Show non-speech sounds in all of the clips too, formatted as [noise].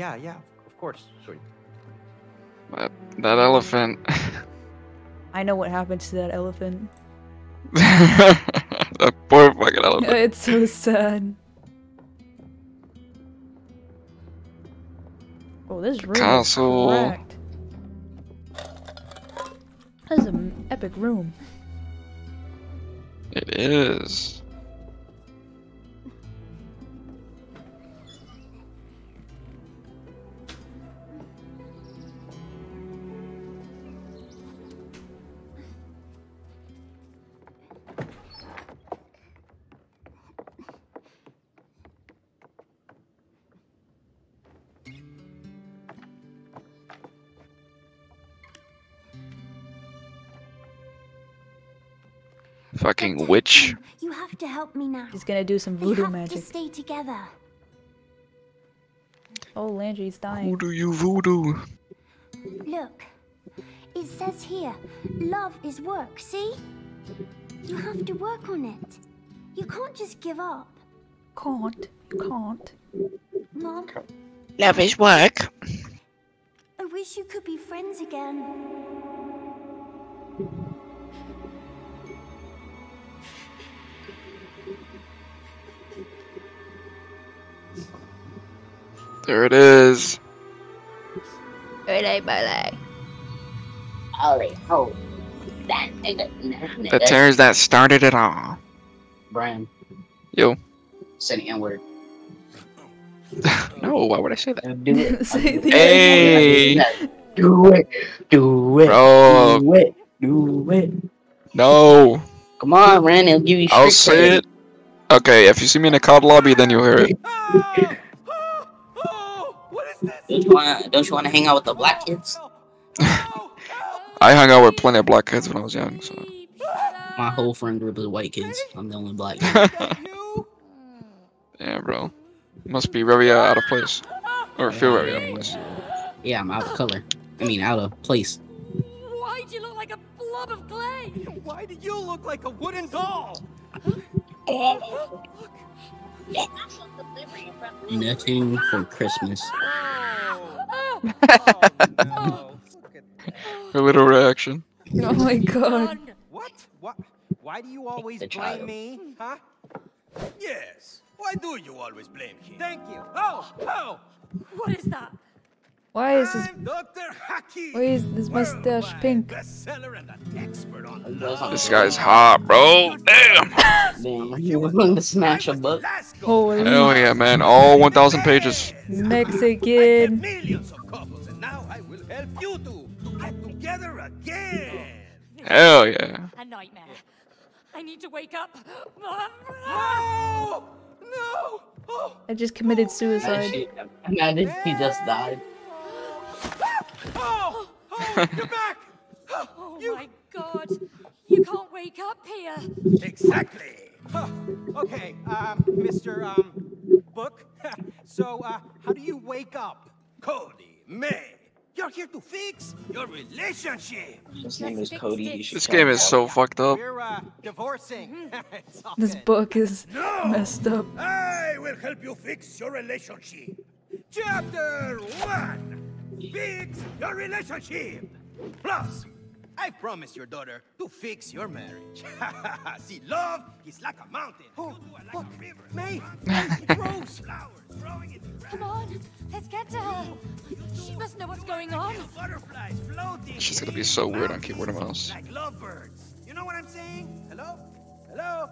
yeah, yeah. Of course. Sweet. That, that elephant. [laughs] I know what happened to that elephant. [laughs] that poor fucking elephant. [laughs] It's so sad. Oh, this room Castle. is cracked. This is an epic room. It is. To help me now. He's gonna do some voodoo We voodoo have magic. to stay together. Oh, Landry's dying. Voodoo you voodoo. Look, it says here, love is work, see? You have to work on it. You can't just give up. Can't. You can't. Mom, Love is work. I wish you could be friends again. There it is. Ole, bole. Ollie, oh. That nigga. The tears that started it all. Brian. Yo. Say the N word. [laughs] no, why would I say that? Do it. [laughs] Say the Hey. Do it. Do it. Bro. Do it. Do it. No. Come on, Ren. It'll give you I'll street say it. Okay, if you see me in a COD lobby, then you'll hear it. [laughs] Don't you wanna? Don't you wanna hang out with the black kids? [laughs] I hung out with plenty of black kids when I was young, so. My whole friend group is white kids. I'm the only black kid. [laughs] yeah, bro. Must be very uh, out of place. Or feel very out of place. Yeah, I'm out of color. I mean, out of place. Why do you look like a blob of clay? Why do you look like a wooden doll? Nothing for Christmas. [laughs] Her little reaction. [laughs] Oh my god. What? What? Why do you always blame child. me? Huh? Yes. Why do you always blame him? Thank you. Oh, oh. What is that? Why is his I'm Dr. Why is his mustache pink? Bestseller and an expert on Those love. This guy's hot, bro. Damn. [laughs] Damn, you willing to smash a book? Holy Hell yeah, man. All 1,000 pages. Mexican. [laughs] Millions of couples, and now I will help you two to get together again. Hell yeah. A nightmare. I need to wake up. No! No! Oh, I just committed Imagine suicide. she, imagine she just died. Oh, oh, [laughs] you're back! Oh my god. You can't wake up here. Exactly. Huh, okay, um, Mr. Um, Book. [laughs] so, uh, how do you wake up? Cody, May, you're here to fix your relationship. His name is Cody. This game is so fucked up. We're, uh, divorcing. [laughs] This book is No! messed up. I will help you fix your relationship. Chapter one. Fix your relationship. Plus, I promised your daughter to fix your marriage. [laughs] See, love is like a mountain. Oh, You do it like look, a river. May, Mountain [laughs] it grows. flowers growing in the. Come on. Let's get to her. She must know what's going on. Butterflies floating. She's gonna be so weird on keyboard and mountains mouse. Like lovebirds. You know what I'm saying? Hello? Hello?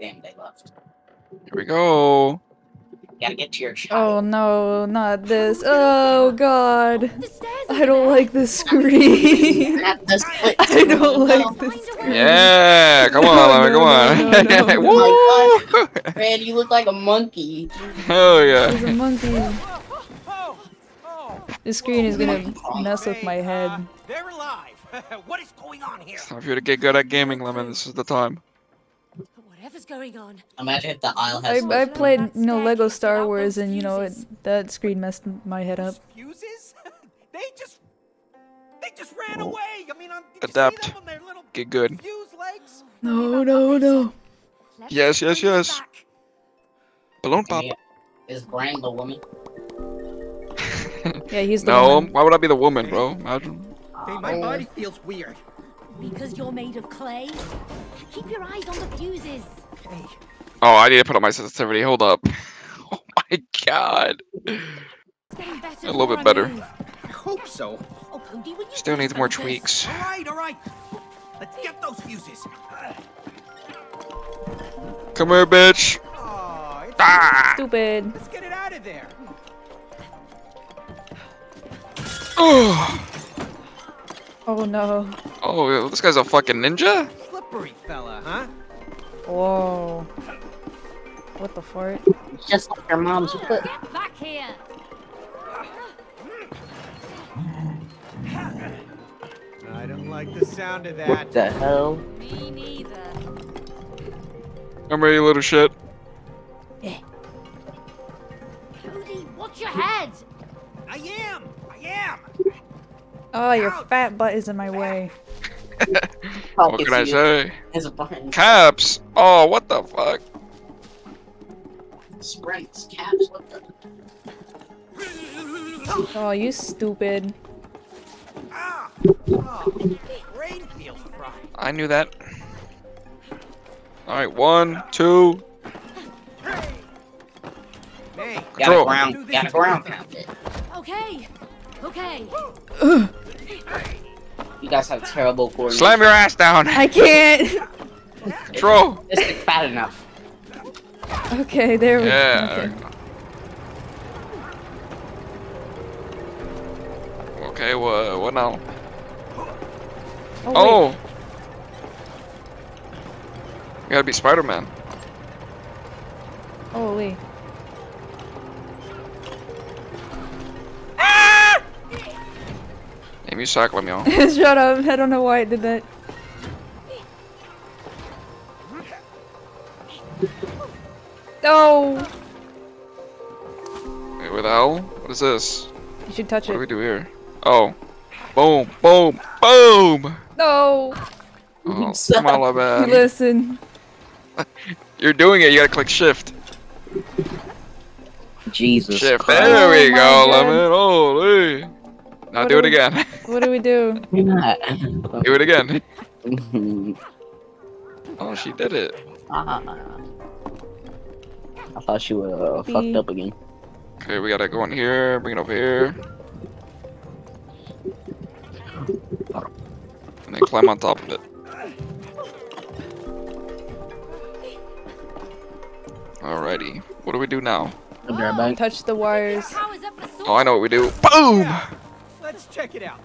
Damn, they left. Here we go. Gotta get to your Oh no, not this. Oh god. [laughs] [laughs] I don't like this screen. Not the split I don't like screen. this screen. Yeah, come on, No, Lemon, no, come no, on. no, no. [laughs] Woo! Oh Man, you look like a monkey. Oh yeah. There's a monkey. Oh, oh, This screen is gonna mess with my head. they're alive. what is going on here? Time for you to get good at gaming, Lemon. This is the time. Whatever's going on. Imagine if the aisle I, has. I like, played, you know, Lego Star Wars and, you know, it, that screen messed my head up. Fuses? [laughs] they just, they just ran oh. away. I mean, did you see Adapt. them on their little Get good. fuse legs? No, no, no. Let's Yes, yes, yes. back. Balloon pop. Is Brian the woman? [laughs] Yeah, he's the No, one. why would I be the woman, bro? Imagine. Hey, my oh. body feels weird. Because you're made of clay? Keep your eyes on the fuses. Hey, Oh, I need to put up my sensitivity. Hold up. [laughs] Oh my god. It's getting better A little bit better. I hope so. Oh, Cody, will you Still needs more focus? tweaks. All right, all right. Let's get those fuses. Come here, bitch. Oh, Ah! Stupid. Let's get it out of there. Oh, Oh no. oh, this guy's a fucking ninja? Slippery fella, huh? Whoa. What the fart? Just like your mom's foot. Get back here! I don't like the sound of that. What the hell? Me neither. I'm ready, little shit. Cody, watch your head! I am. I am. Oh, your Ouch. fat butt is in my way. [laughs] What can I say? Caps. Oh, what the fuck? Sprites, caps, what the? Oh, you stupid. Ah. Oh, brain feels fried. I knew that. All right, one, two. Hey, Gotta Control. ground, gotta together. ground pound it. Okay, okay. You guys have terrible coordination. Slam your ass down. I can't. Control. This is fat enough. Okay, there we go. Yeah. go. Okay, what? What now? Oh, oh. wait. Oh. You gotta be Spider-Man. Oh, Holy. Maybe you cycle me, [laughs] y'all. Shut up. I don't know why it did that. No. Wait, what the hell? What is this? You should touch it. What do we do here? Oh. Boom, boom, boom! No. Oh, come on, You Levan. listen. [laughs] You're doing it, you gotta click shift. Jesus Shift. Christ. There we Oh go, God. Lemon. Holy. Now What do do it we- again. [laughs] What do we do? [laughs] do it again. [laughs] Oh, she did it. Ah. I thought she would uh, fucked up again. Okay, we gotta go in here, bring it over here. And then climb on top of it. Alrighty. What do we do now? I'll be right back. Touch the wires. Powers up the Oh, I know what we do. Boom! let's check it out.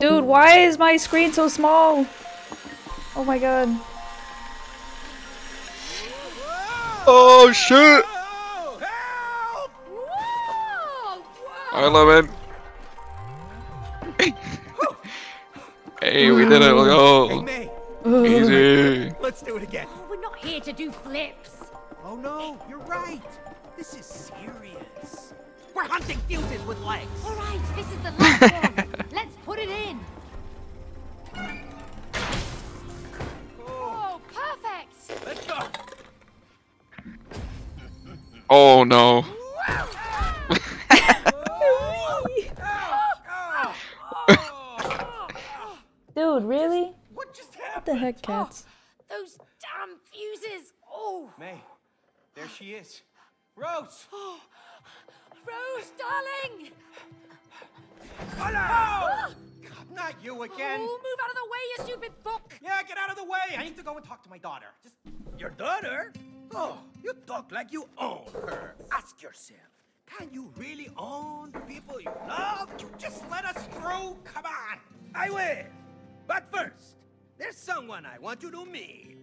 Dude, why is my screen so small? Oh my god. Oh, shit! Help! Whoa! Whoa! Alright, Lemon. hey, we did it. Let's go. May, Ugh. Easy. let's do it again. Oh, we're not here to do flips. Oh no, you're right. This is serious. We're hunting fuses with legs. All right, this is the last [laughs] one. Let's put it in. Oh, perfect. Let's go. Oh, no. [laughs] Dude, really? What just What happened? the heck, cats? Oh, those damn fuses. Oh, May, there she is. Rose. [gasps] Oh, Rose, darling. Hello. God, not you again. Oh, move out of the way, you stupid book. Yeah, get out of the way. I need to go and talk to my daughter. Just your daughter? Oh, you talk like you own her. Ask yourself, can you really own the people you love? You just let us through. Come on. I will. But first, there's someone I want you to meet.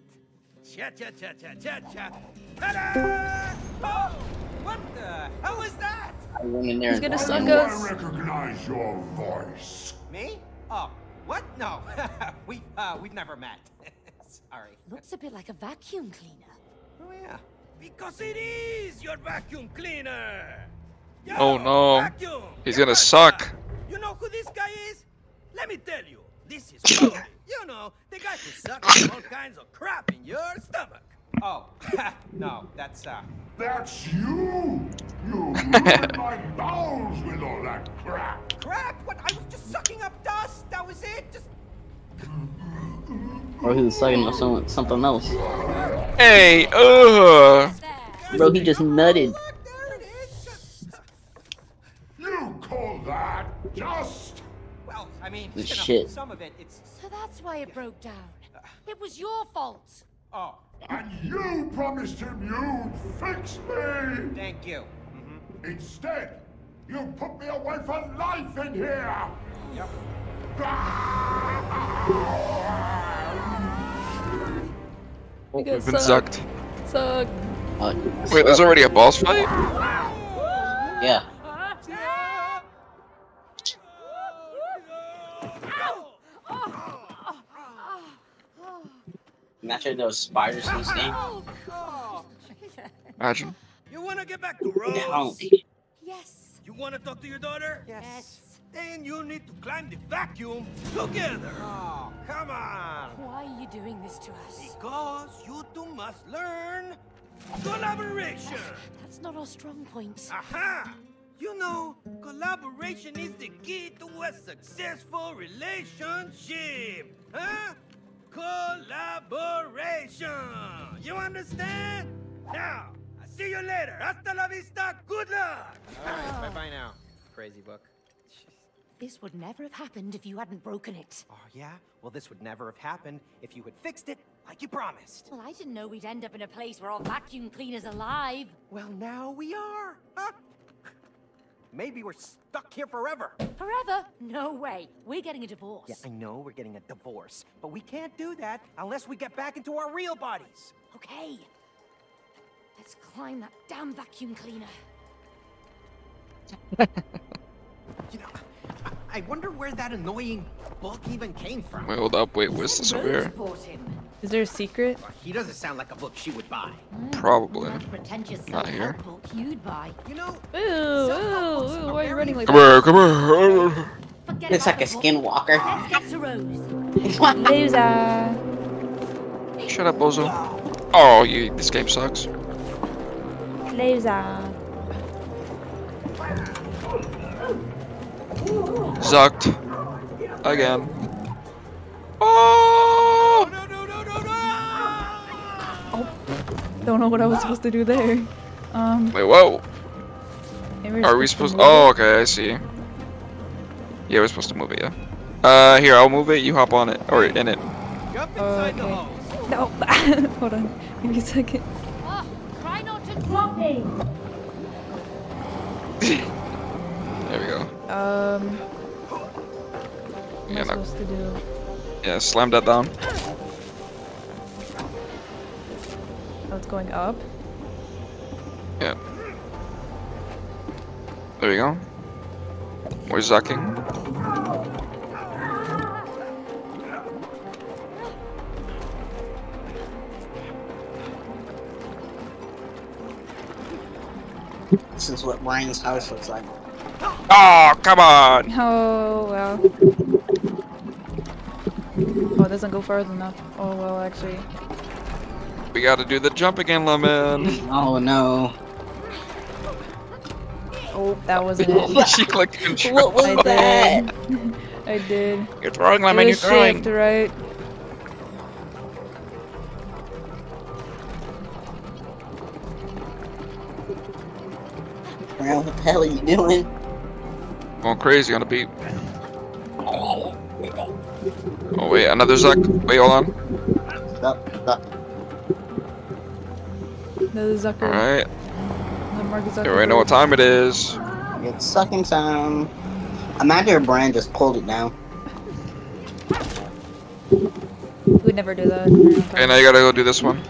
Cha cha cha cha cha cha. Ta-da! Oh, what the hell is that? I went in there He's gonna suck them. us. recognize your voice. Me? Oh, what? No, [laughs] we uh, we've never met. [laughs] Sorry. Looks a bit like a vacuum cleaner. Oh yeah. Because it is your vacuum cleaner. Yo, Oh, no. vacuum, He's gonna back suck. You know who this guy is? Let me tell you. This is [coughs] Cody. you know, the guy who sucks all kinds of crap in your stomach. Oh, [laughs] no, that's uh. That's you! You [laughs] ruined my bowels with all that crap! Crap? What? I was just sucking up dust! That was it! Just. Or he was sucking up some, something else. Hey, uh. Bro, he just nutted. Oh, you call that dust? Well, I mean, shit. some of it, it's. So that's why it broke down. It was your fault. Oh, and you promised him you'd fix me! thank you. Instead, you put me away for life in here! Yep. You We've been suck. zucked. Suck. Uh, Wait, there's already a boss fight? yeah. Imagine those spiders in this game. Imagine. You wanna get back to Rose? No. Yes. You wanna talk to your daughter? Yes. Then you need to climb the vacuum together. Oh, come on. Why are you doing this to us? Because you two must learn collaboration. That's not our strong point. Aha! You know, collaboration is the key to a successful relationship. Huh? Collaboration. You understand? Now, I see you later. Hasta la vista. Good luck. All right, bye bye now. Crazy book. This would never have happened if you hadn't broken it. Oh, yeah? Well, this would never have happened if you had fixed it like you promised. Well, I didn't know we'd end up in a place where all vacuum cleaner's are alive. Well, now we are. Huh? Maybe we're stuck here forever. Forever? No way. We're getting a divorce. Yeah, I know we're getting a divorce, but we can't do that unless we get back into our real bodies. Okay. Let's climb that damn vacuum cleaner. [laughs] You know, I, I wonder where that annoying book even came from. Wait, hold up. Wait, what's this over here? Bought him. Is there a secret? He doesn't sound like a book she would buy. Probably. That pretentious Not here. book you'd buy. You know, Ooh, ooh, ooh, why are you running like Come that? here, come here. Forget It's like a the book. skinwalker. Let's get to Rose. Loser. Shut up, Bozo. Oh, you. This game sucks. Loser. Zucked. Again. Oh! no, no, no, no, no! Don't know what I was supposed to do there. Um, Wait, whoa. we're we supposed? move Oh, okay, I see. Yeah, we're supposed to move it. Yeah. Uh, here, I'll move it. You hop on it or in it. Jump Oh, inside the okay. hose. No, [laughs] hold on. Give me a second. Oh, try not to drop me. [laughs] There we go. Um, what am Yeah, I no, supposed to do? yeah, slam that down. Oh, it's going up. Yeah. There we go. We're zucking. This is what Brian's house looks like. Oh, come on! Oh well. Oh, it doesn't go farther enough. Oh well, actually. We gotta do the jump again, Lemon. Oh no. Oh, that wasn't [laughs] it. she clicked control. What was I that? did. [laughs] I did. You're throwing, It Lemon. You're was throwing. shift, right? Brian, what the hell are you doing? Going crazy on the beat. Oh wait, another zuck. Wait, hold on. Another Zucker. All right. The Mark Zuckerberg. You already know what time it is. It's sucking time. Imagine if Brian just pulled it down. We'd never do that. Okay, now you gotta go do this one.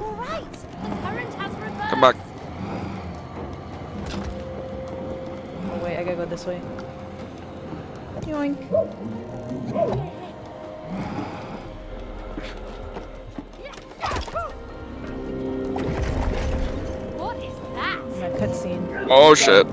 All right. The current has reversed. Come back. Oh wait, I gotta go this way. Yoink. Oh shit.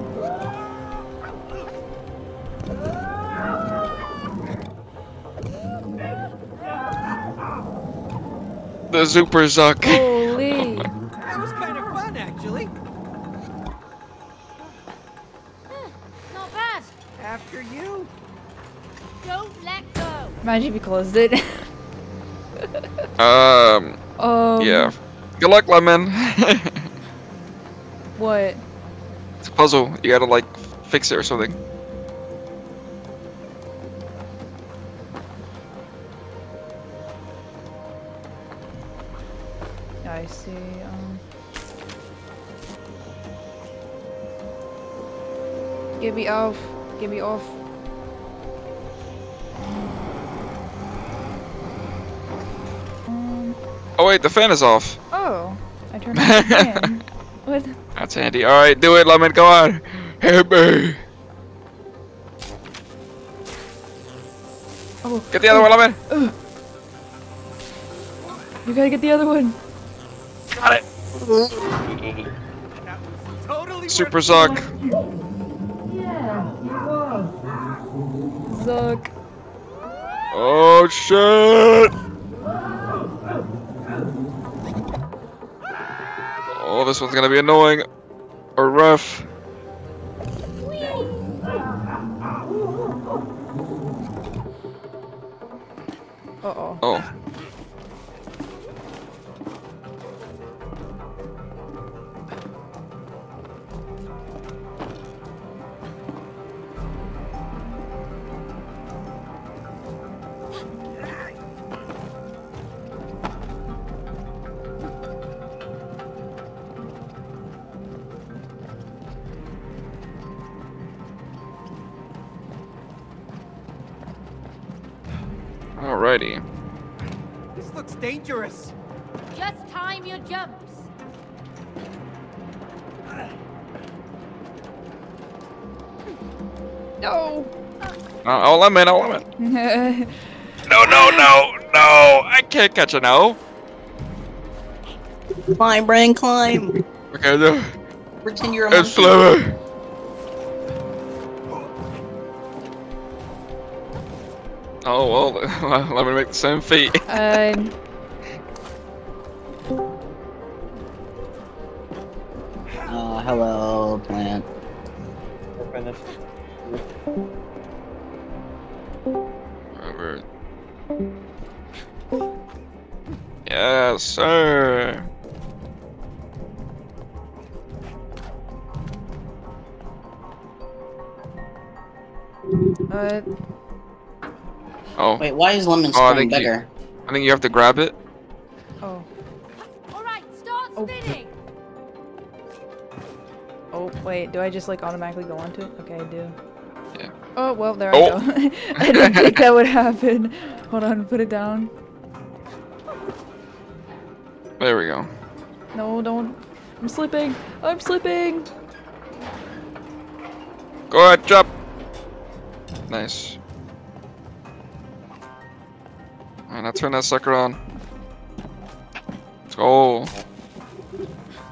The super zuck. [laughs] Holy! That was kind of fun, actually. Not bad. After you. Don't let go. Imagine if you closed it. [laughs] Um, Um. yeah. Good luck, Lemon. [laughs] What? Puzzle. You gotta like fix it or something. I see. Um. Get me off. Get me off. Um. Oh wait, the fan is off. Oh, I turned off the fan. [laughs] What? That's handy. All right, do it, Lemon. Go on. Hit me. Oh. Get the other one, Lemon. Uh. You gotta get the other one. Got it. Totally Super worth Zuck. Zuck. Oh shit. This one's gonna be annoying. Or rough. Lemon, oh, lemon. No, no, no, no! I can't catch a no. Climb, Brian, climb. Okay, no. Pretend you're a It's monkey. lemon. Oh well, [laughs] let me make the same feat. [laughs] um. Uh, hello, plant. We're finished. Yes, sir. Uh. Oh, Wait, why is lemon Oh, I spring think you- I think you have to grab it. Oh. All right, start Oh. spinning. Oh wait. Do I just like automatically go onto it? Okay, I do. Yeah. Oh well, there Oh. I go. [laughs] I didn't think that would happen. Hold on, put it down. There we go. No, don't. I'm slipping. I'm slipping. Go ahead, jump. Nice. Alright, now turn that sucker on. Let's go.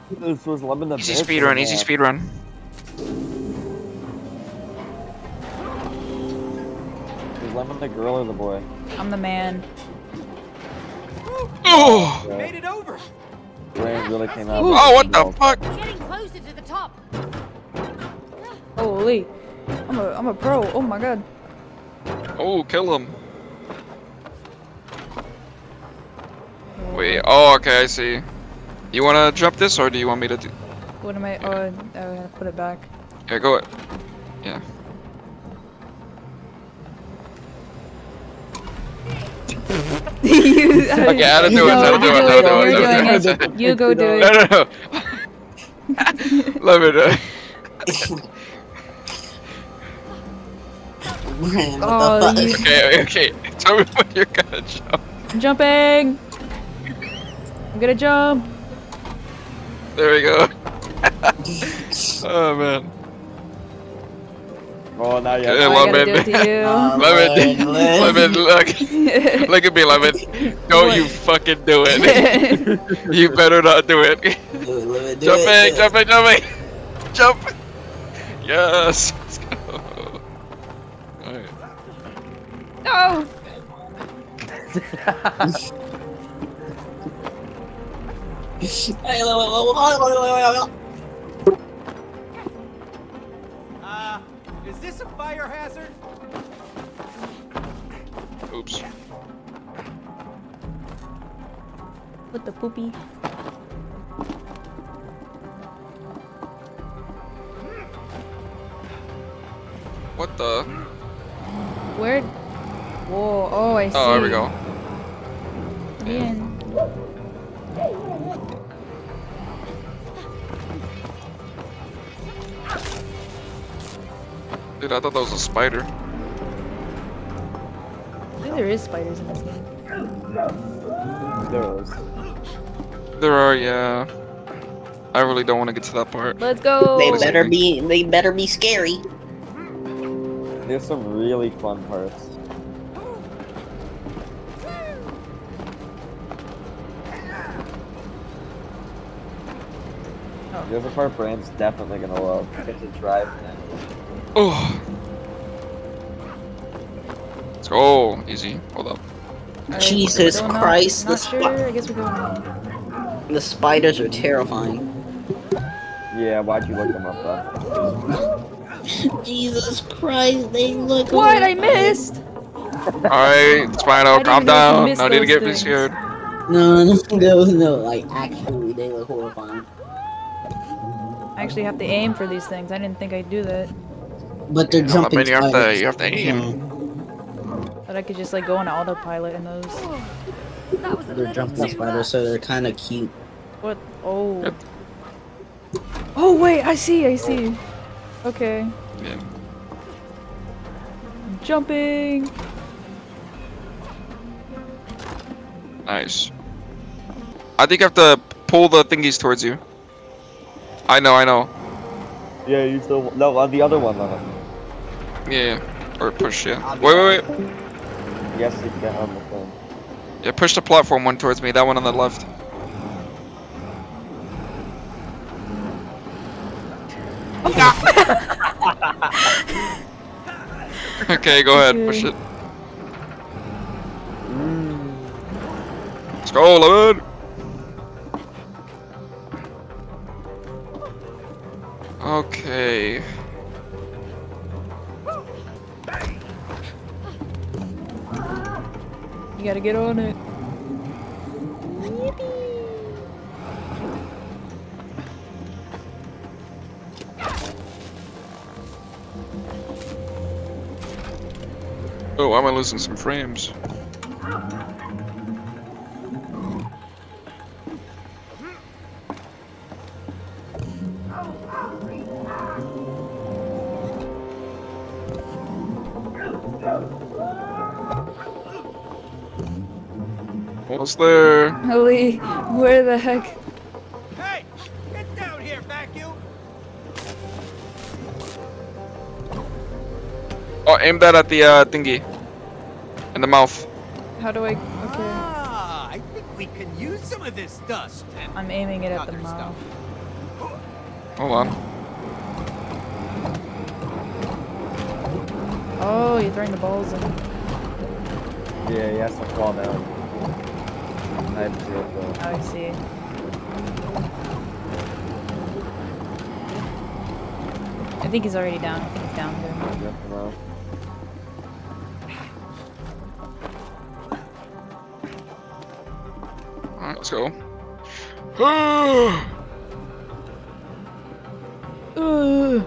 This was lemon the Easy speed or run, easy speed run. Is lemon the girl or the boy? I'm the man. Oh! Yeah. Made it over. Brian really came out. Oh, what the fuck? Getting closer to the top. Holy. I'm a I'm a pro. Oh my god. Oh, kill him. Wait, oh, okay, I see. You wanna drop this, or do you want me to do? What am I? Oh, I gotta put it back. Yeah, go it. Yeah. Okay, how to do it, no, how to do you it, how to do it, You're doing do it. it. You go do it. no, no. Let me do it. Brian, Oh, you- Okay, okay. Tell me when you're gonna jump. I'm jumping. I'm gonna jump. There we go. [laughs] [laughs] oh man. Oh, now you Yeah, I love gotta do it. it to you. Uh, Lemon, Lemon. lemon, look, look at me, lemon. Don't you fucking do it. [laughs] you better not do it. Do it, lemon, do Jumping, it. jumping, jumping, jump. Yes. Let's go. Alright. no. [laughs] Hey, is this a fire hazard? Oops. With the poopy. What the? Where? Whoa, oh, I see. Oh, there we go. In. Dude, I thought that was a spider. I think there is spiders in this game. There is. There are, yeah. I really don't want to get to that part. Let's go. They better be. They better be scary. There's some really fun parts. There's a part Brand's definitely gonna love. Get to drive in. Oh. Let's go. Easy. Hold up. Alright, Jesus Christ, Not the sure. spi- I guess we're going. The spiders are terrifying. Yeah, why'd you look them up then? [laughs] Jesus Christ, they look. What? I missed. Alright, Spino, didn't calm down. No need to those get me things. scared. No, [laughs] no, no, no. Like actually, they look horrifying. I actually have to aim for these things. I didn't think I'd do that. But they're I jumping mean, you have to, you have to aim. Mm, But I could just like go on autopilot in those. That was They're jumping spiders, so they're kind of cute. What? Oh. Yep. Oh wait, I see. I see. Okay. Yeah. Jumping. Nice. I think you have to pull the thingies towards you. I know, I know. Yeah, you still no on the other one on it. Yeah, yeah. Or push, yeah. Wait, wait, wait. Yes, you can on the phone. Yeah, push the platform one towards me. That one on the left. [laughs] okay, go ahead. Push it. Let's go, Lemon. Okay. You gotta get on it. Oh, why am I losing some frames? Almost there. Holy, where the heck? Hey, get down here, vacuum. Oh, aim that at the uh, thingy. In the mouth. How do I? Okay. Ah, I think we can use some of this dust I'm aiming it at the other mouth. stuff. Hold on. Oh, you're throwing the balls in. Yeah, he has to fall down. I have zero though. Oh, I see. I think he's already down. I think he's down there. Yep, no. Alright, let's go. Ah! Ugh.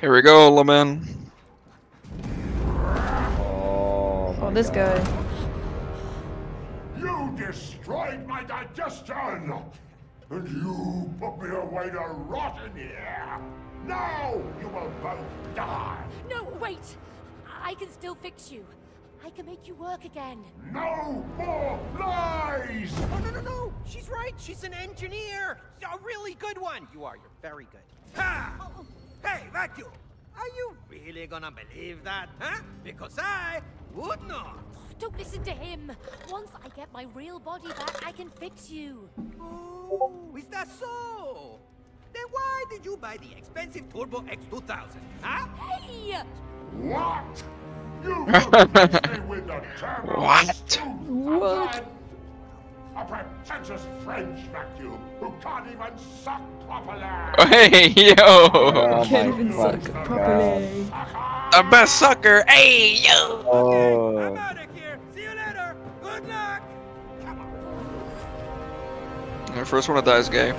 Here we go, Lemon. This guy. You destroyed my digestion! And you put me away to rot in here! Now you will both die! No, wait! I can still fix you. I can make you work again. No more lies! Oh, no, no, no. She's right. She's an engineer. A really good one. You are. You're very good. Ha! Oh, oh. Hey, vacuum. Are you really gonna believe that, huh? Because I would not. Don't listen to him. Once I get my real body back, I can fix you. Oh, is that so? Then why did you buy the expensive Turbo X2000, huh? Hey! What? You [laughs] confused with the Turbo What? What? A pretentious French vacuum who can't even suck properly! [laughs] Hey, yo! Oh Can't even suck God. properly. I'm best sucker. Hey, yo. Oh. Okay, I'm out of here. See you later. Good luck. Come on. My first one to die is gay.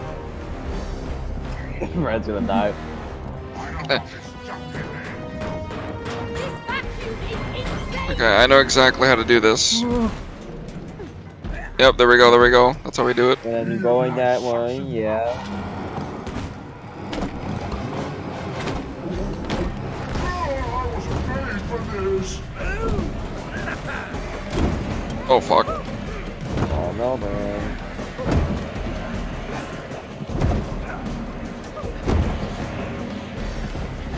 [laughs] Red's gonna die. okay, I know exactly how to do this. Yep, there we go, there we go. That's how we do it. And going that way, yeah. Oh fuck. Oh no, man.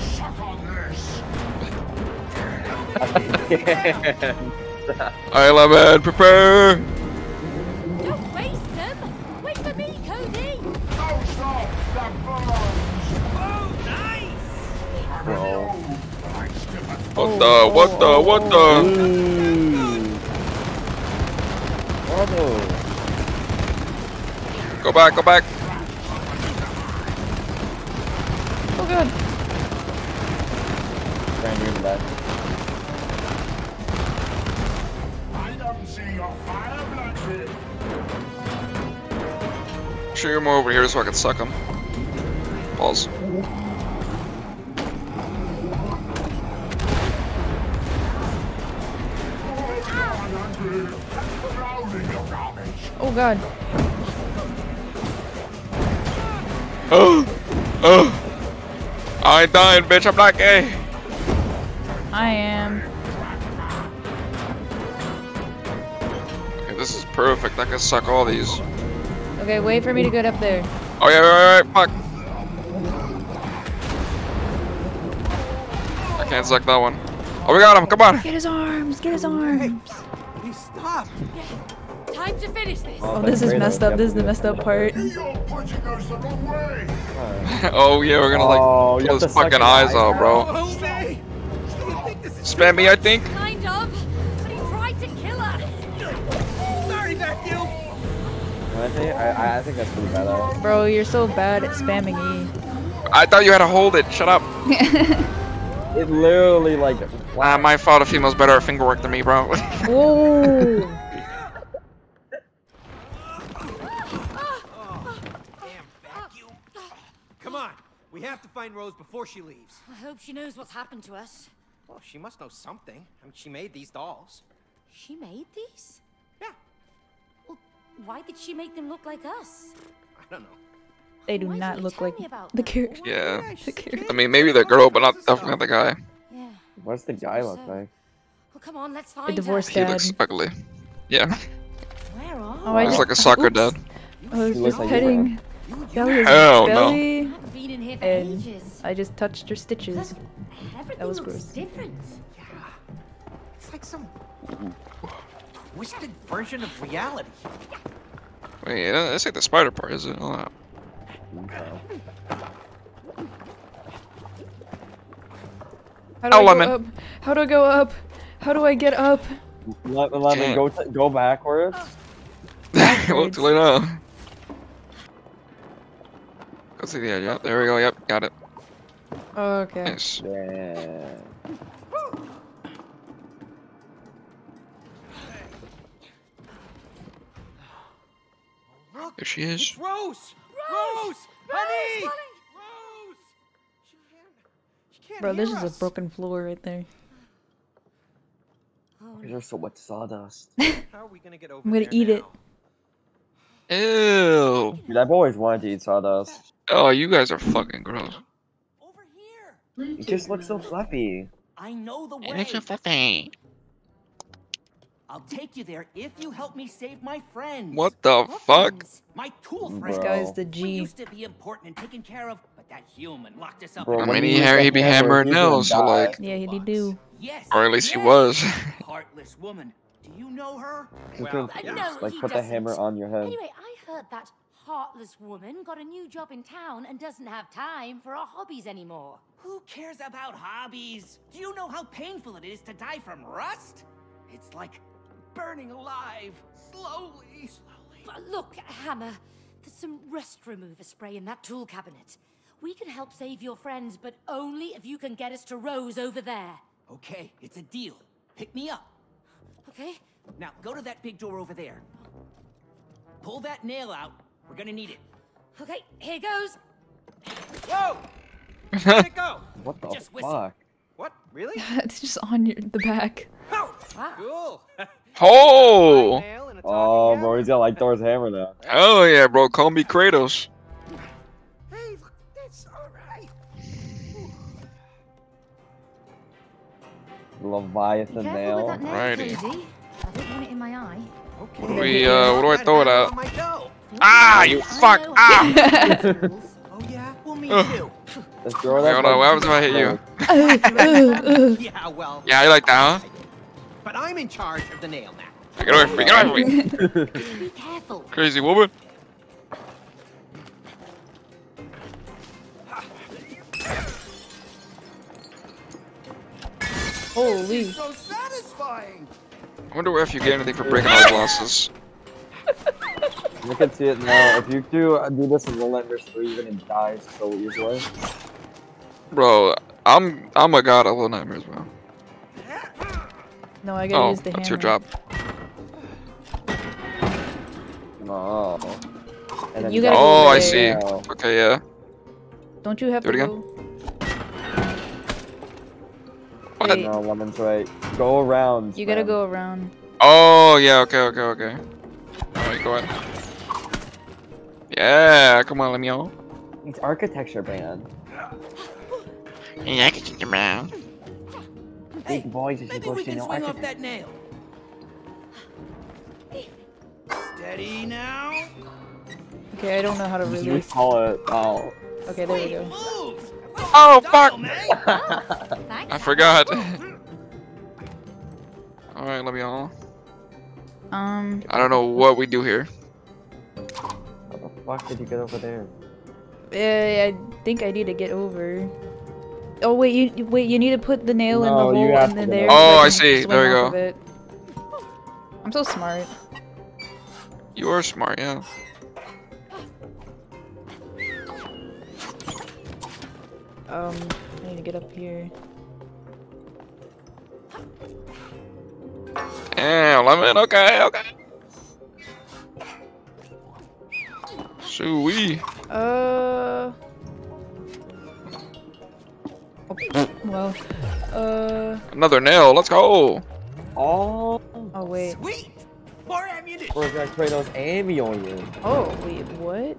Suck on this. Alright, Lemon, prepare! Don't waste them! Wait for me, Cody! Don't stop. That burns. Oh, nice! Bro. I still have What the, what the, what the? Ooh. Go back, go back. Oh god. Trying to do that. I don't see your fire blanket. Sure, you're more over here so I can suck him. Balls. God. Oh! [gasps] Oh! I ain't dying, bitch, I'm not gay! Eh? I am. Okay, this is perfect, I can suck all these. Okay, wait for me to get up there. Oh yeah, right, right, fuck. I can't suck that one. Oh, we got him, come on! Get his arms, get his arms. Please stop. Time to finish this! Oh, this is messed up. This is the messed up part. You're pushing us the wrong way. [laughs] oh yeah, we're gonna like Oh, pull his fucking eyes eyes out, out? bro. Jose! Do you think this is Spam me, I think. Kind of, but he tried to kill us! Sorry, vacuum! I think I, I think that's pretty bad. Bro, you're so bad at spamming E. I thought you had to hold it, shut up. [laughs] It literally like Ah, my fault, a female's better at finger work than me, bro. [laughs] Whoa. Damn vacuum. Come on. We have to find Rose before she leaves. I hope she knows what's happened to us. Well, she must know something. I mean, she made these dolls. She made these? Yeah, Well, why did she make them look like us? I don't know. They do Why not look like about the them? character. yeah. she's a kid. I mean, maybe the girl, but not definitely not the guy. Yeah. What's the guy look So- like? Well, come on, let's find The divorced He dad. looks ugly. Yeah, her. Where are Oh, I looks just, like a soccer oops. dad. Oh, I was She looks just like petting Belly's Hell belly, I haven't been in here for and. I just touched her stitches. Plus, everything was gross. different. Yeah. It's like some twisted version of reality. Wait, that's like the spider part, is it? Oh, How do Oh, I go lemon. up? How do I go up? How do I get up? Let, let me go t- go backwards. well, too late now. Go to the edge. Yep, there we go. Yep, got it. Okay. Nice. Yeah. Look, There she is. it's Rose! Rose! Rose! Honey! darling! Rose! She can't, she can't Bro, hear this is a broken floor right there. Oh, There's so much sawdust. [laughs] How are we gonna get over I'm gonna there eat it. Now? Ew. Dude, I've always wanted to eat sawdust. Oh, you guys are fucking gross. Over here! It just looks so fluffy. I know the way. It's a fluffy. I'll take you there if you help me save my friends. What the what fuck? friends? My tool Bro. friends. This guy's the We G. used to be important and taken care of, but that human locked us up. Bro, I mean, a he, use ha- he be hammer, hammering nails, so like, Yeah, he do. Yes. or at least he was. [laughs] Heartless woman. Do you know her? Just Well, gonna, Uh, no, like he put the hammer doesn't. on your head. Anyway, I heard that heartless woman got a new job in town and doesn't have time for our hobbies anymore. Who cares about hobbies? Do you know how painful it is to die from rust? It's like burning alive, slowly. Slowly. But look, Hammer, there's some rust remover spray in that tool cabinet. We can help save your friends, but only if you can get us to Rose over there. Okay, it's a deal. Pick me up. Okay? Now go to that big door over there. Pull that nail out We're gonna need it. Okay, here goes. Whoa! [laughs] Where'd it go? What the Just whistle. fuck? What? Really? [laughs] it's just on your the back. Oh, Wow. cool. [laughs] Oh! Nail and a Oh, bro, he's got like Thor's hammer now. Oh yeah, bro. Call me Kratos. Leviathan careful nail. with that nail, Alrighty. I don't want it in my eye. Okay. We uh, what do I throw it Got at? on my. Ah, you fuck! know Ah! [laughs] [laughs] Oh yeah, well me Ugh. too. [laughs] Just throw Hey, that. hold on, what happens if I hit you? yeah, well. Yeah, you like that, huh? But I'm in charge of the nail now. Get away from me! Get away from me! Be careful. Crazy woman. Holy. So satisfying. I wonder if you get anything for breaking all the glasses. You can see it now. If you do uh, do this in Little Nightmares 3, you're gonna die so easily. Bro, I'm I'm a god of Little Nightmares, bro. No, I gotta Oh, use the that's hammer. your job. Oh. And You gotta Oh, I see. Yeah. Okay, yeah. Don't you have Do to it again? go? What? Wait, No, Lemon's right. Go around. you gotta man. go around. Oh, yeah, okay, okay, okay. Alright, go ahead. Yeah, come on, let me on. It's architecture band. Yeah, I can get around. Hey, Big boys is maybe supposed we to can know swing off architecture. that nail. Steady now. Okay, I don't know how to Just release. recall it. Oh. Okay, there we go. moves. Oh, fuck! [laughs] I forgot. [laughs] Alright, let me on. Um, I don't know what we do here. How the fuck did you get over there? eh, I think I need to get over. Oh wait, you you- wait. You need to put the nail in the No, you hole have and then there. Oh, so I can see. There we go. I'm so smart. You are smart, yeah. Um, I need to get up here. Damn, lemon, okay, okay. Sweet. Uh. Oh, well. Uh. Another nail, let's go. Oh. Oh wait. Sweet. More ammunition. Or got Kratos and Mjolnir. Oh wait. What?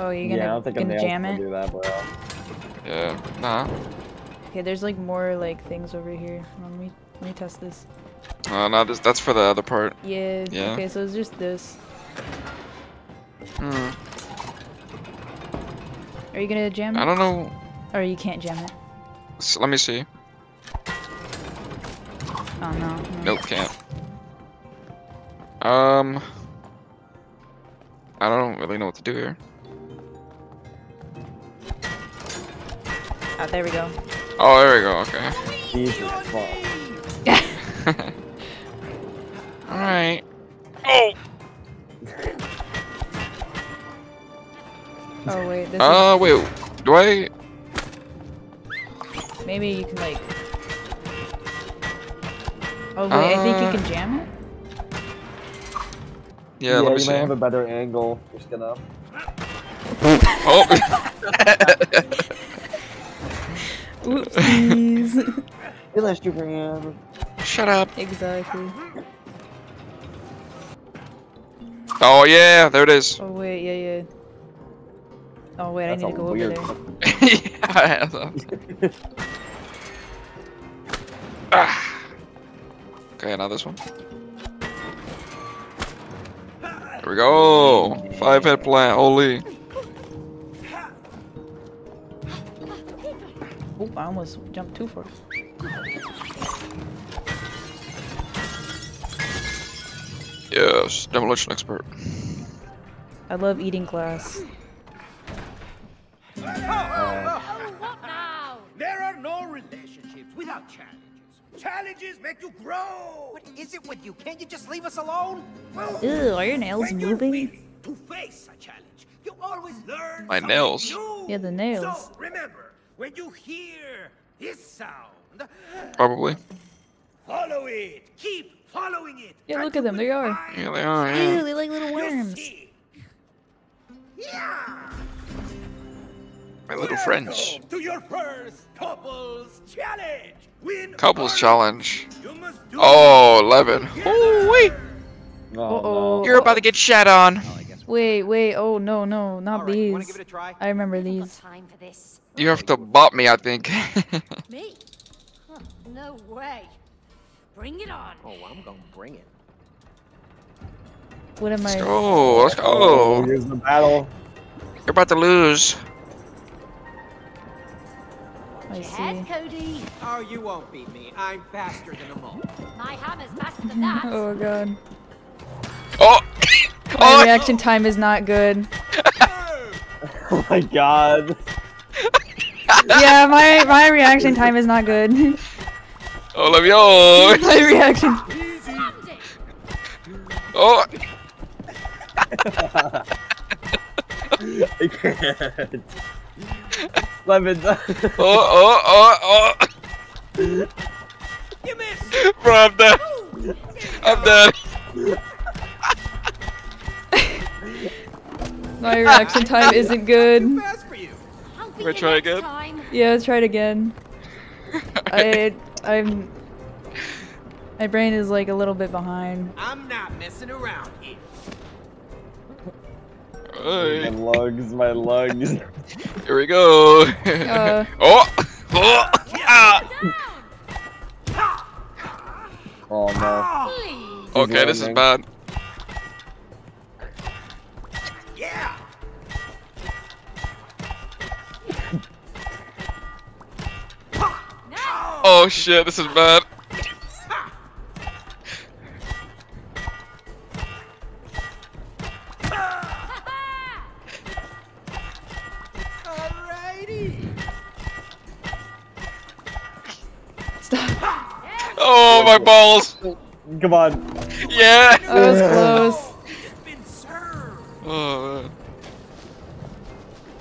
Oh, you're gonna, yeah, I don't think a gonna nail's jam gonna it? do that, bro. Yeah, nah. Okay, there's like more like things over here. Let me let me test this. Uh, no, this, that's for the other part. Yeah. Yeah. Okay, so it's just this. Hmm. Are you gonna jam it? I don't know. Or you can't jam it? S- let me see. Oh no. no. Nope, can't. Um. I don't really know what to do here. Oh, there we go. Oh, there we go, okay. Jesus fuck. [laughs] Alright. Oh! Oh wait, this Uh, wait. Do I. maybe you can like. Oh wait, I think Uh, you can jam it. Yeah, let me you see. might have a better angle. Just gonna. Oh! [laughs] [laughs] Oopsies. [laughs] Illustragram. Shut up. exactly. Oh, yeah, there it is. Oh wait, yeah, yeah. Oh wait, That's I a need to go over there. [laughs] yeah, I [laughs] ah. Okay, now this one. There we go. Five head plant, holy. Oop, I almost jumped too far. Yes, demolition expert. I love eating glass. What now? There are no relationships without challenges. Challenges make you grow. What is it with you? Can't you just leave us alone? Well, Ew, are your nails moving? to face a challenge, you always learn My nails. new. Yeah, the nails. So remember, when you hear this sound, Probably. follow it. Keep following it. Yeah, Try look at them. They are. Yeah, they are. Ew, Yeah. they like little worms. Yeah. My little friends. To your first couples challenge. Win Couples or challenge. You must do Oh, 11. Oh, wait. Oh, Uh-oh. You're about to get shat on. Oh, Wait, wait. Oh no, no, not Alright, these. give it a try? I remember Got these. time for this. You have to bop me, I think. [laughs] Me? Huh, no way. Bring it on. Oh, I'm gonna bring it. What am let's I? go. Let's Oh, go. here's the battle. You're about to lose. I Head, see. Cody. Oh, you won't beat me. I'm faster than them all. My hammer's faster than that. [laughs] Oh god. Oh. [laughs] My Oh. reaction time is not good. [laughs] Oh my god. [laughs] yeah, my my reaction time is not good. Oh, love you. my reaction. Oh. I can't. Lemon. Oh, oh, oh, oh. You missed. Bro, I'm dead. I'm dead. My reaction time [laughs] isn't good. Too fast for. I'll be Wanna here try next again? Time. Yeah, let's try it again. [laughs] I I'm my brain is like a little bit behind. I'm not messing around here. my Hey, lugs, my lugs. [laughs] Here we go. Uh. oh. Oh. Ah. Oh no. Okay, this is bad. Oh shit, this is bad. Alrighty. Stop. Oh my balls. Come on. Yeah. Oh, that was close. Just been served. Oh man.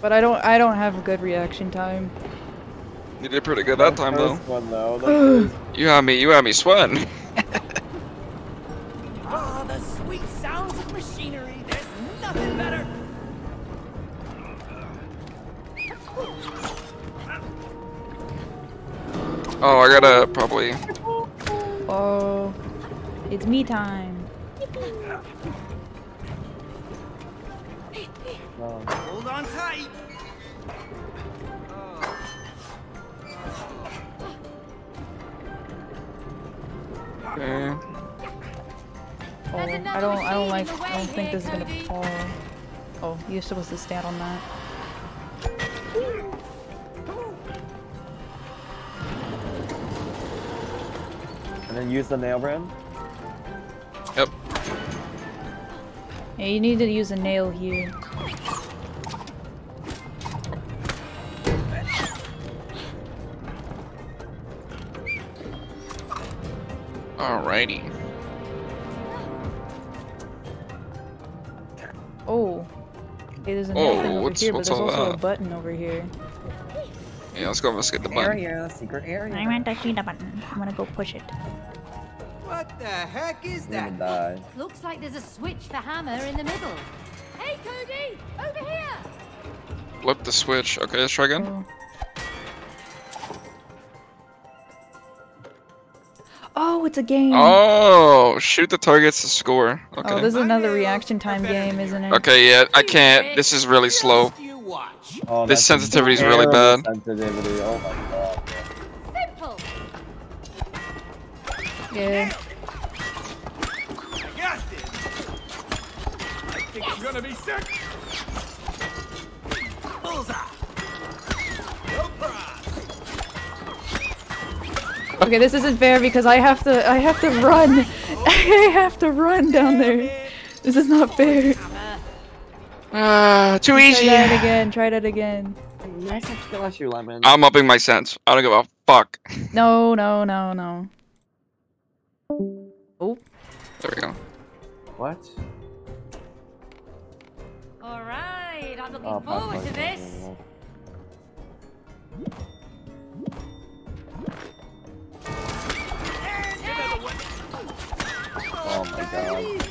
But I don't I don't have a good reaction time. You did pretty good that time though. One though. [sighs] You had me. You had me sweating. [laughs] Ah, the sweet sounds of machinery. There's nothing better. Oh, I gotta probably. Oh. It's me time. no. Hold on tight. Okay. Oh, I don't I don't like I don't think this is gonna fall. Oh, you're supposed to stand on that. And then use the nail brand. Yep. Yeah, you need to use a nail here. Alrighty. Oh. Okay, there's a Oh, thing over what's- here, but there's all also a button over here. Yeah, let's go investigate the button. Area, secret area. I want to see the button. I'm gonna go push it. What the heck is You're that? die. Looks like there's a switch for hammer in the middle. Hey, Cody! Over here! Flip the switch. Okay, let's try again. Oh. Oh, it's a game. Oh, shoot the targets to score. Oh, okay. Oh, this is another reaction time game, isn't it? Okay, yeah, I can't. This is really slow. Oh, This sensitivity is really bad. Sensitivity. Oh my god. Simple! Yeah. I got this. I think you're gonna be sick. Okay, this isn't fair because I have to I have to run. [laughs] I have to run down there. This is not fair. Ah, too Try easy. that again. Try that again. Nice to kill you, lemon. I'm upping my sense. I don't give a fuck. No, no, no, no. Oh, There we go. What? Alright, I'm looking Oh, forward to fuck, this. God.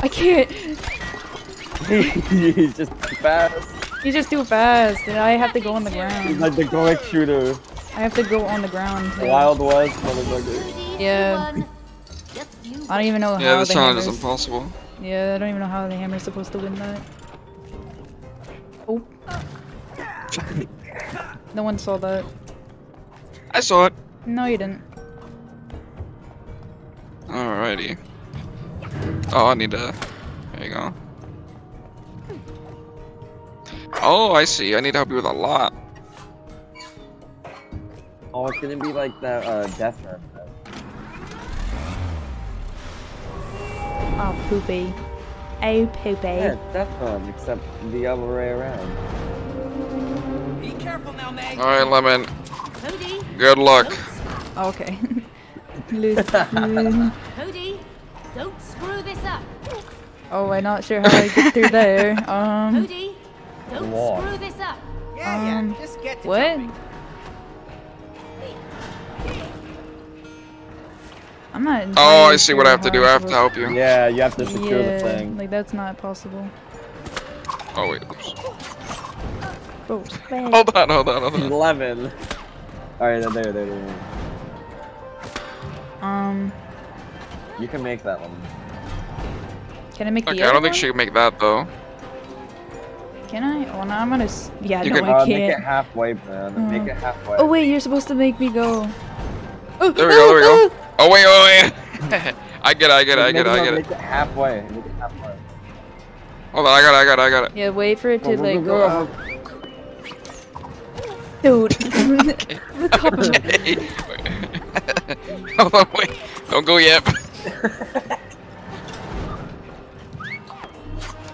I can't. [laughs] He's just too fast. He's just too fast, and I have to go on the ground. He's ground. like the quick shooter. I have to go on the ground. too. Wild West, motherfucker. Yeah. I don't even know Yeah, how this the challenge is impossible. Yeah, I don't even know how the hammer's supposed to win that. Oh. no one saw that. I saw it. No, you didn't. Alrighty. Oh, I need to. There you go. Oh, I see. I need to help you with a lot. Oh, it's gonna be like that uh, death run. Oh, poopy. Oh, poopy. Yeah, death run, except the other way around. Be careful now, Meg. Alright, Lemon. Cody, Good luck. Oh, okay. [laughs] Listen. Cody, don't screw this up. oh, I'm not sure how I get through there. [laughs] Um, Cody, don't Lord. screw this up. Yeah, Um, yeah. Just get to what? jumping. I'm not. Oh, I see what I have to do. I'm have to help you. Yeah, you have to secure yeah, the thing. like that's not possible. Oh, wait. Oops. Oh, bad. [laughs] Hold on, hold on, hold on. 11. Alright, there, there, there, there. Um, You can make that one. can I make the Okay, other I don't think she can make that though. Can I? Well, now I'm gonna. S yeah, You no, can- I Uh, make it halfway, man. Uh, Make it halfway. Oh wait, you're supposed to make me go. Oh, There we go, there we go. Oh, wait, oh, wait. [laughs] I get it, I get it, I get it, I no, get Make it. it halfway. Make it halfway. Hold on, I got it, I got it, I got it. Yeah, wait for it to Go, go, like go, go go. up. Dude, the top of it. Okay. [laughs] Hold on, wait. Don't go yet. [laughs] [laughs]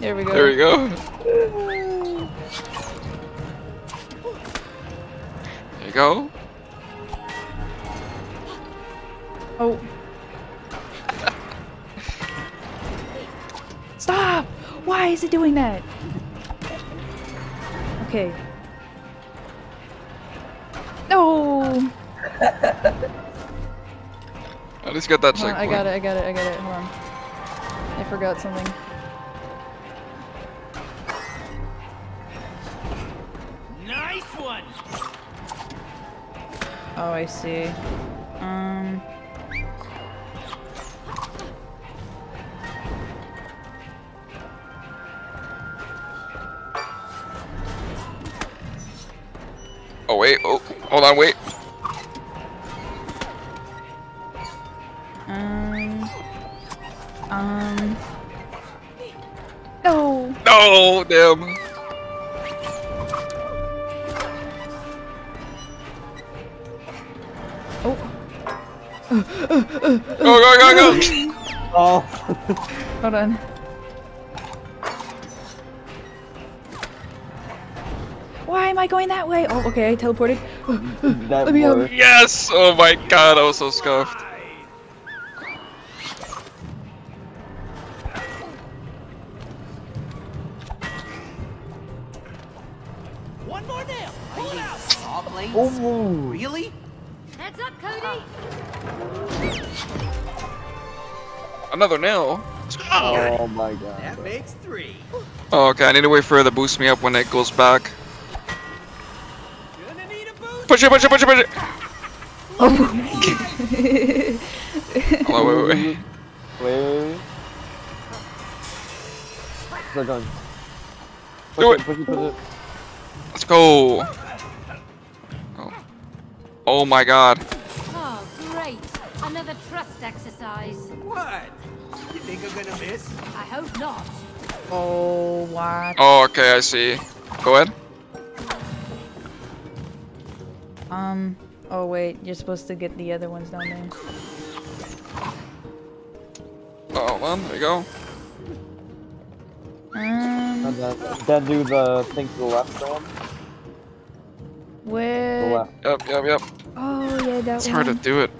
There we go. There we go. There you go. Oh. [laughs] Stop! Why is it doing that? Okay. No! [laughs] I just got that Hold on, I got it, I got it, I got it. Hold on. I forgot something. Nice one. Oh, I see. Um. Oh, wait. Oh, hold on, wait. Um. Um. No! No, damn. Oh. Go, go, go, go. Oh. [laughs] Hold on. Why am I going that way? Oh, okay, I teleported. [laughs] Let me um. Yes! Oh my god, I was so scuffed. One more nail. Pull it out. Saw blades. Oh. Really? Heads up, Cody. Another nail. Oh. oh my god. That makes three. Oh, okay, I need to wait for her to boost me up when it goes back. Gonna need a boost. Push it, push it, push it, push it! Oh. Oh, wait, wait, wait. Wait. Still going. Push Do it, it. push it, push it. Let's go. Oh. Oh my god. Oh, great. Another trust exercise. What? You think I'm gonna miss? I hope not. oh, what? Oh, okay, I see. Go ahead. Um. Oh wait, you're supposed to get the other ones down there. Oh, hold on, there you go. And Um. then, then do the thing to the left, Storm. The Where? left. Yep, yep, yep. Oh yeah, that It's one. hard to do it.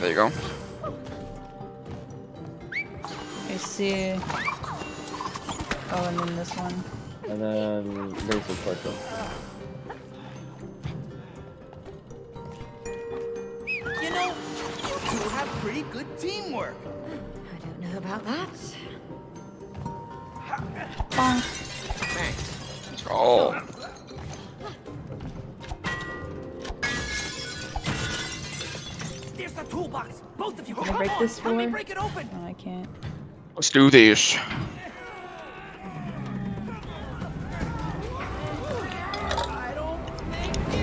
There you go. I see. Oh, and then this one. And then there's the torture. You know, you two have pretty good teamwork. I don't know about that. Thanks. Oh. There's the toolbox. Both of you, Can I break on. this Help me break it open. No, I can't. Let's do this.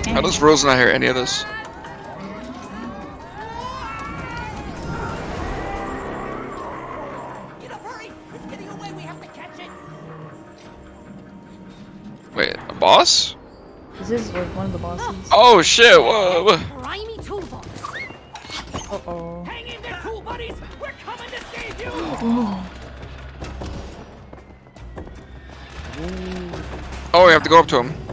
How does Rose not hear any of this? Boss? This is like one of the bosses. Oh shit! Whoa! whoa. Grimy toolbox. Uh oh. Hang in there, tool buddies. We're coming to save you. [sighs] Oh, we have to go up to him.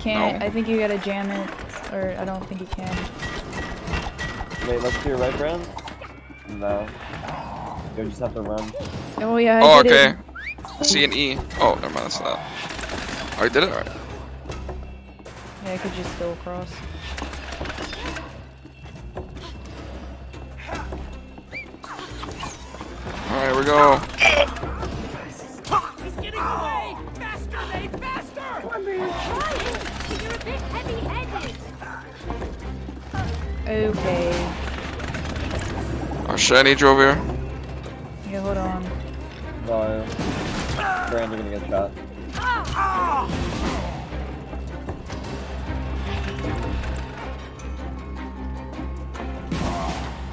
Can't. No. I think you gotta jam it. Or I don't think you can. Wait, let's do your right, Brian? No. You just have to run. Oh yeah, I Oh, did okay. it. C and E. Oh, never mind. That's not. Oh, you did it. Alright. Yeah, I could just go across. Alright, we go. Oh shit! I need you over here. Yeah, hold on. No. Brian, you're gonna get shot. Oh,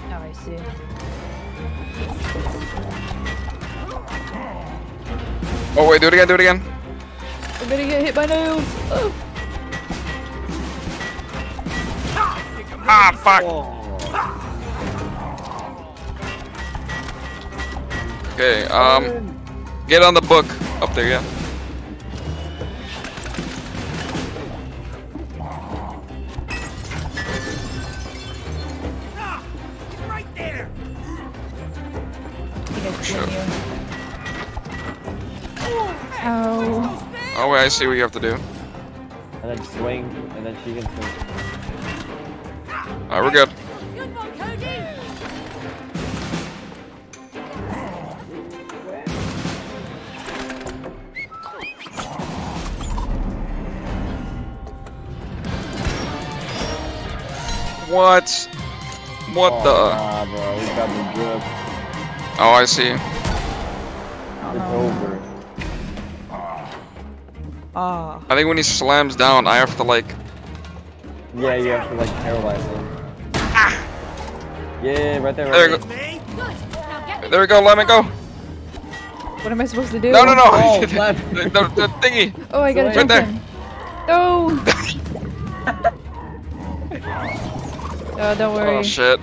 I see. Oh wait, do it again. Do it again. I'm gonna get hit by nails. Oh. Ah, fuck. Okay. Um, get on the book up there. Yeah. Ah, he's right there. I think I Sure. can you. Ow. Oh wait, I see what you have to do. And then swing, and then she can swing. Alright, we're good. Good What? What oh, the? Nah, bro, we got the drip. Oh, I see. It's over. Ah. I think when he slams down, I have to like. Yeah, you have to like paralyze him. Yeah, right there, right There you there. go. Me? Good. Now get the There we go. Let me go. What am I supposed to do? No, no, no. Oh, [laughs] the, the, the thingy. Oh, I gotta Right jump there. in. No. [laughs] oh, don't oh, worry. Oh shit.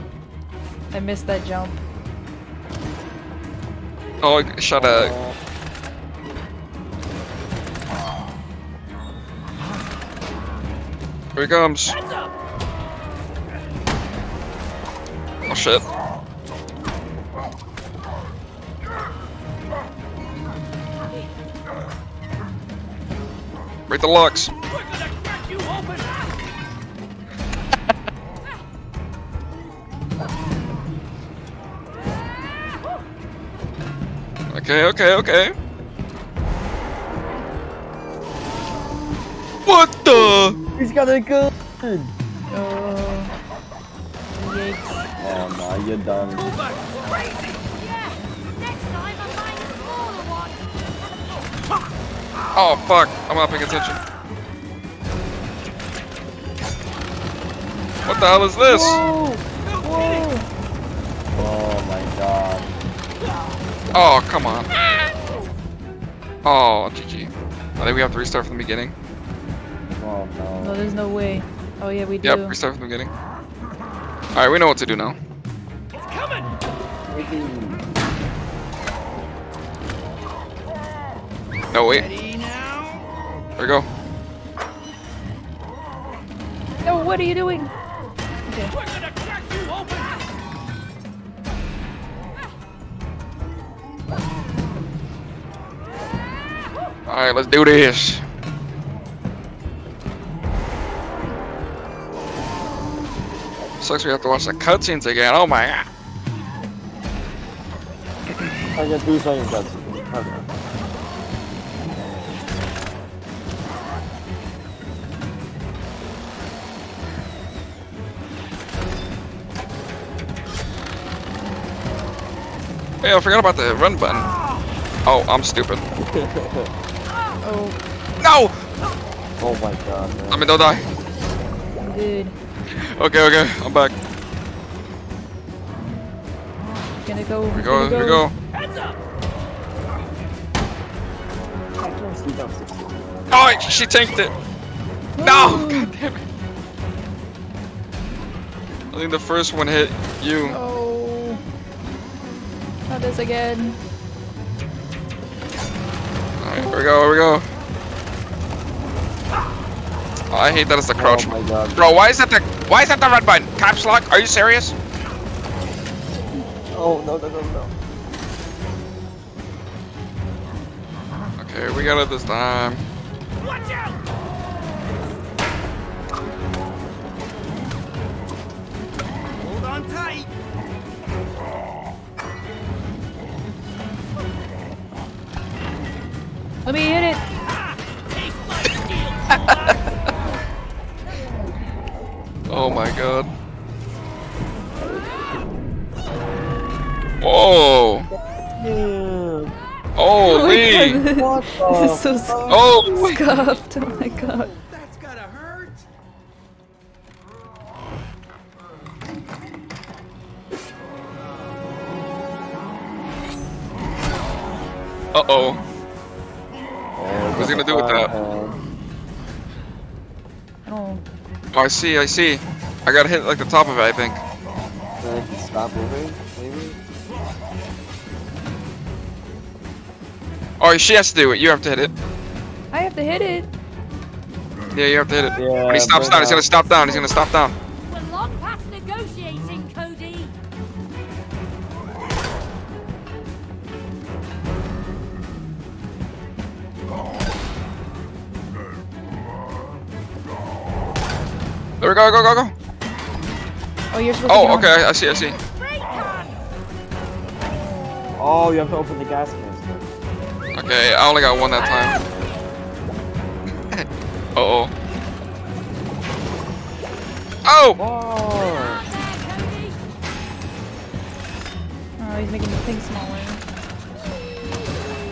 I missed that jump. Oh, shut up. Here he comes. Oh shit. Break the locks. Okay, okay, okay. What the? He's got a gun! Oh. Yikes. Oh, nah, you're done. Toolbox, crazy. Yeah. Next time I'll find a smaller one. Oh fuck! I'm not paying attention. What the hell is this? Whoa. Whoa. Oh my god. Oh come on. Oh GG. I think we have to restart from the beginning. Oh No, no. there's no way. Oh yeah, we do. Yep, restart from the beginning. Alright, we know what to do now. It's coming. No wait, Ready there we go. No, what are you doing? Okay. Alright, let's do this. Sucks we have to watch the cutscenes again. Oh my god. I get two seconds cuts. Okay. Hey, I forgot about the run button. Oh, I'm stupid. Oh, [laughs] No! Oh my god, man. I mean, don't die. I'm good. Okay, okay, I'm back. Gonna go. Here we go, gonna here we go. I can't see down 60. Oh, she tanked it. No! God damn it. I think the first one hit you. Oh. Not this again. Alright, here we go, here we go. Oh, I hate that it's the crouch. Oh my god. Bro, why is that the why is that the red button? Caps lock? Are you serious? Oh, no, no, no, no. Okay, we got it this time. Watch out! Let me hit it. [laughs] Oh my god. Whoa! Oh, Holy! [laughs] [laughs] this is so sc- Oh! scuffed. Oh my god. That's gotta hurt. Uh oh. What's he gonna do with that? Oh. I see, I see. I got to hit like the top of it, I think. Then stop moving, maybe? Oh, she has to do it. You have to hit it. I have to hit it. Yeah, you have to hit it. Yeah, when he stops but down, he's gonna stop down. He's gonna stop down. There we go, go, go, go. Oh, you're supposed to Oh, get on. okay, I I see, I see. Oh, you have to open the gas canister. Okay, I only got one that time. [laughs] uh oh. Oh! Oh! Oh, he's making the thing smaller.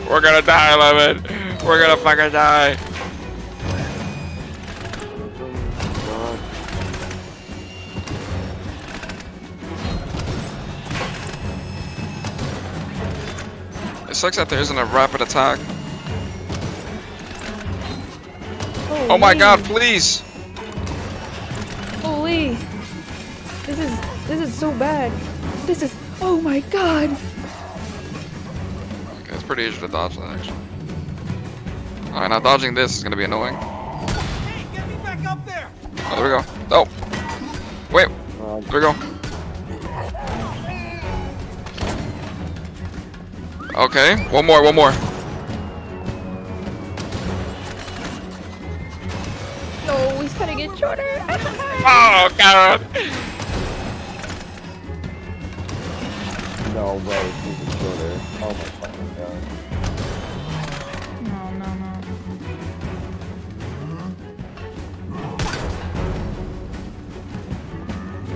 We're gonna die, Lemon. We're gonna fucking die. Sucks that there isn't a rapid attack. Oh my god, please! Holy! This is this is so bad. This is oh my god. Okay, it's pretty easy to dodge that, actually. Alright, now dodging this is gonna be annoying. Hey, get me back up there. Oh, there we go. Oh! Wait, Uh, there we go. Okay, one more, one more. No, he's gonna get shorter. [laughs] Oh, god! no way, he's even shorter. Oh my fucking god. no, no, no.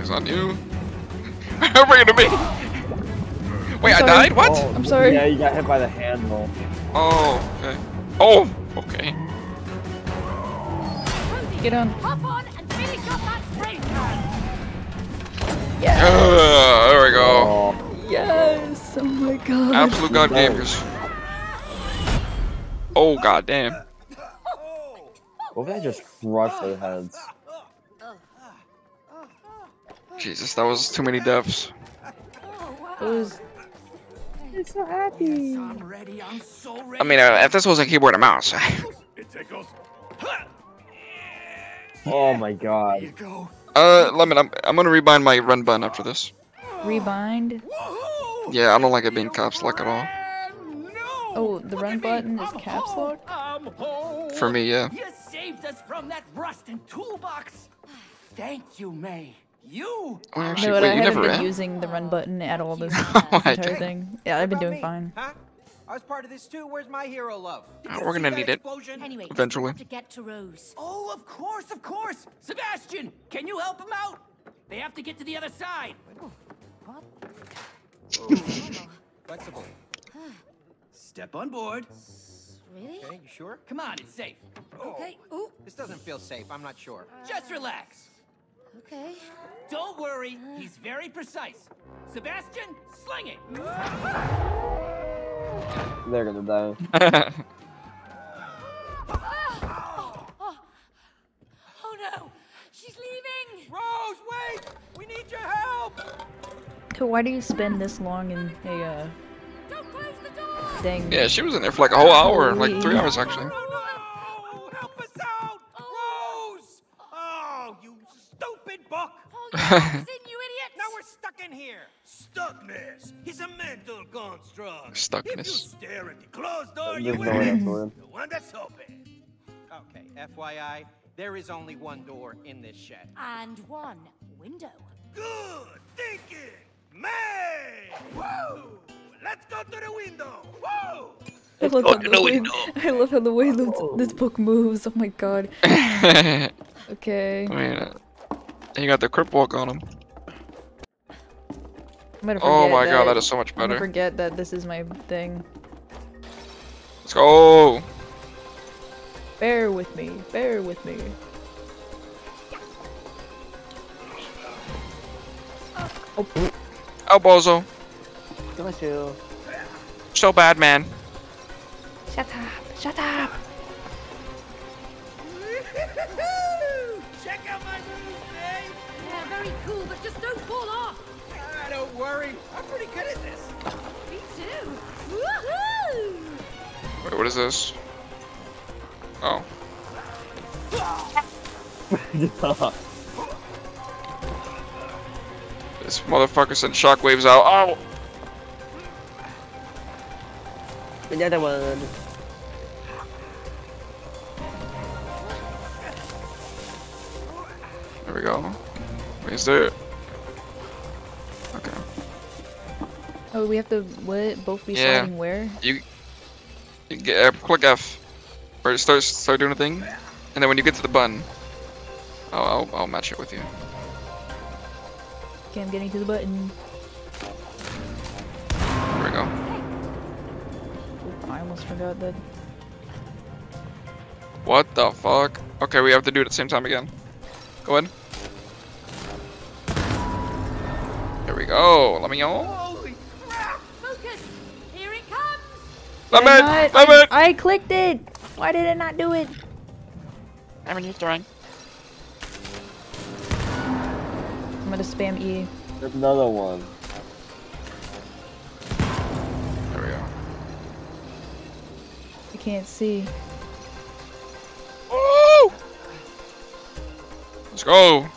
It's on you. [laughs] Bring it to me! Wait, I died? What? Oh, I'm sorry. Yeah, you got hit by the handle. Oh, okay. Oh, okay. Get on. Hop on and finish up that spray can. Yes. Uh, there we go. Oh, Yes. Oh my god. Absolute god Nice. gamers. Oh, god damn. what if I just crush their heads? Jesus, that was too many deaths. It was. I'm so happy. I'm ready. I'm so ready. I mean, uh, if this was a keyboard and mouse. It tickles. [laughs] Oh my god. you go. uh, Lemon, I'm, I'm gonna rebind my run button after this. Rebind. Yeah, I don't like it being caps lock at all. Oh, the run button is caps lock? For me, yeah. You saved us from that rust and toolbox. Thank you, May. You. Oh, No, actually, but wait, I you haven't never been ran? using the run button at all this, [laughs] Oh, this I entire thing. Yeah, I've been doing fine. Huh? I was part of this too. Where's my hero love? Oh, we're gonna that need it. explosion? Anyway, we Eventually. have to get to Rose. Oh, of course, of course. Sebastian, can you help him out? They have to get to the other side. What? Oh, [laughs] flexible. Step on board. Really? Okay, you sure? Come on, it's safe. Okay. Oh, ooh. This doesn't feel safe. I'm not sure. Uh, Just relax. Okay. Don't worry, he's very precise. Sebastian, sling it. They're gonna die. [laughs] Oh no! She's leaving! Rose, wait! We need your help! So why do you spend this long in a uh, Don't close the door! dang? Yeah, she was in there for like a whole hour, like three hours actually. Oh, no! Help us out! Rose! Oh, you stupid buck! Oh, you're in, you idiot! Now we're stuck in here. [laughs] Stuckness is a mental construct. If you Stuckness. stare at the closed door, you will no way hit that's word. the one that's open. Okay, FYI, there is only one door in this shed. And one window. Good thinking, May! Woo! Let's go to the window. Woo! I love, Oh, how the no, way, no. I love how the way this, this book moves. Oh my god. [laughs] Wait, Okay. uh, you got the crip walk on him. I'm gonna oh forget Oh my that, god, that is so much I'm better. forget that this is my thing. Let's go. Bear with me. Bear with me. Oh, Oh, Bozo. Got you. So bad, man. shut up! Shut up! Worry. I'm pretty good at this. Me too! Woohoo! Wait, what is this? Oh. [laughs] This motherfucker sent shockwaves out. Oh! Another one. There we go. Wait, is there... Oh, we have to what? Both be Yeah. sliding where? You, you get, uh, click F, or start start doing a thing, and then when you get to the button, I'll I'll, I'll match it with you. Okay, I'm getting to the button. There we go. I almost forgot that. What the fuck? Okay, we have to do it at the same time again. Go ahead. There we go. Let me know. Let Did I me. not- Let me. I clicked it! Why did it not do it? Haven't used the ring. I'm gonna spam E. There's another one. There we go. I can't see. Oh! Let's go.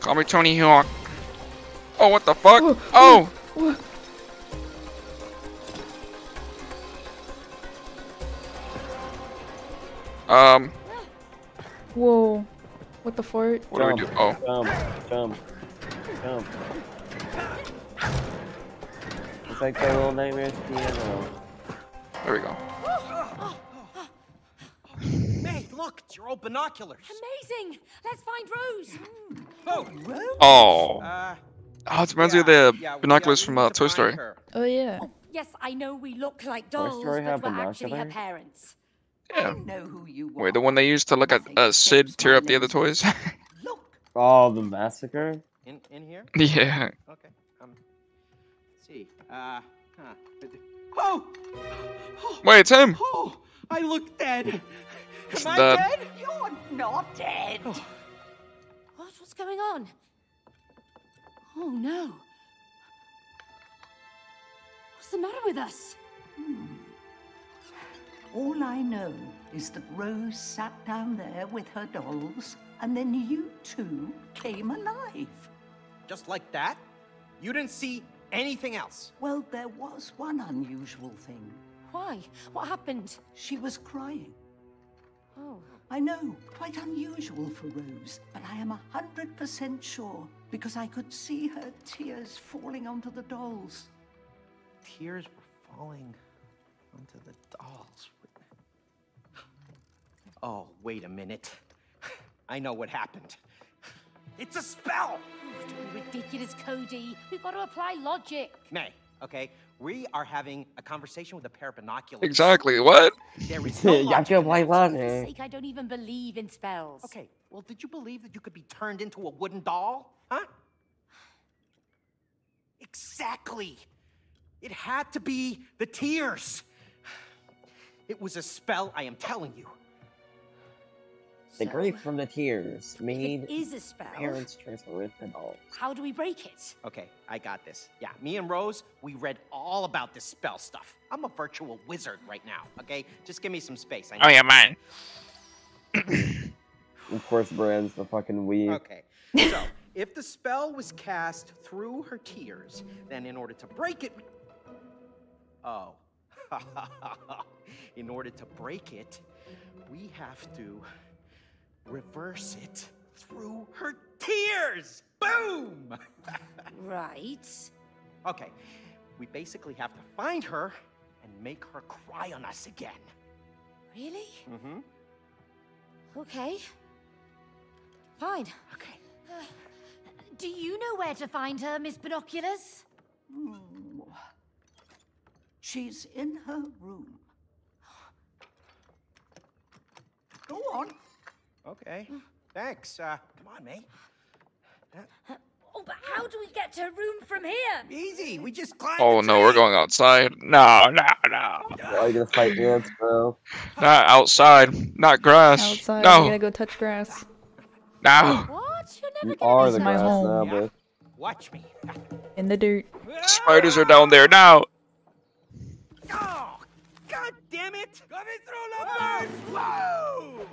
Call me Tony Hawk. Oh, what the fuck? Whoa, Oh! whoa. Um, Whoa. What the fart? what do we do? Oh, Jump, jump, jump. It's like the little nightmare piano. there we go. May, look, it's your old binoculars. Amazing! Let's find Rose! Oh, Oh. uh, Oh, it reminds me of the yeah, binoculars yeah, from need uh, to Toy Story. her. Oh yeah. Yes, I know we look like dolls, but we're actually her binoculars? parents. Yeah. know who you Wait, the one they used to look at uh, Sid tear up the other toys? [laughs] Look, Oh, the massacre? In in here? yeah. Okay. Um. Let's see. Uh. Huh. Oh. oh. Wait, it's him. Oh. I look dead. It's Am I dead. dead? you're not dead. What? What's going on? Oh no. What's the matter with us? All I know is that Rose sat down there with her dolls, and then you two came alive. Just like that? You didn't see anything else? Well, there was one unusual thing. Why? What happened? She was crying. Oh. I know, quite unusual for Rose, but I am a hundred percent sure because I could see her tears falling onto the dolls. Tears were falling onto the dolls. Oh, wait a minute. I know what happened. It's a spell! Don't be ridiculous, Cody. We've got to apply logic. May, okay? We are having a conversation with a pair of binoculars. Exactly. What? There is [laughs] no You logic can in play that. For logic. sake, I don't even believe in spells. Okay, well, did you believe that you could be turned into a wooden doll? Huh? Exactly. It had to be the tears. It was a spell, I am telling you. The grief from the tears made it is a spell, parents transfer with the dolls. how do we break it? Okay, I got this. Yeah, me and Rose, we read all about this spell stuff. I'm a virtual wizard right now, okay? Just give me some space. I Oh yeah, man. [coughs] Of course, Brand's the fucking weave. Okay. So, if the spell was cast through her tears, then in order to break it. Oh. [laughs] in order to break it, we have to reverse it through her tears. Boom! [laughs] Right. okay. We basically have to find her and make her cry on us again. Really? Mm-hmm. Okay. Fine. Okay. Do you know where to find her, Miss Binoculars? Hmm. She's in her room. Go on. Okay. Thanks. Uh, come on, May. Oh, but how do we get to a room from here? Easy. We just climb. Oh the no, we're going outside. No, no, no. Why are you gonna fight ants, bro? Not outside. Not grass. Outside, no. we gotta go touch grass. No. What? You're You never gonna are be the my grass home. now, Yeah. bitch. Watch me. In the dirt. Spiders are down there now. Oh, God damn it! Coming through the birds! Whoa!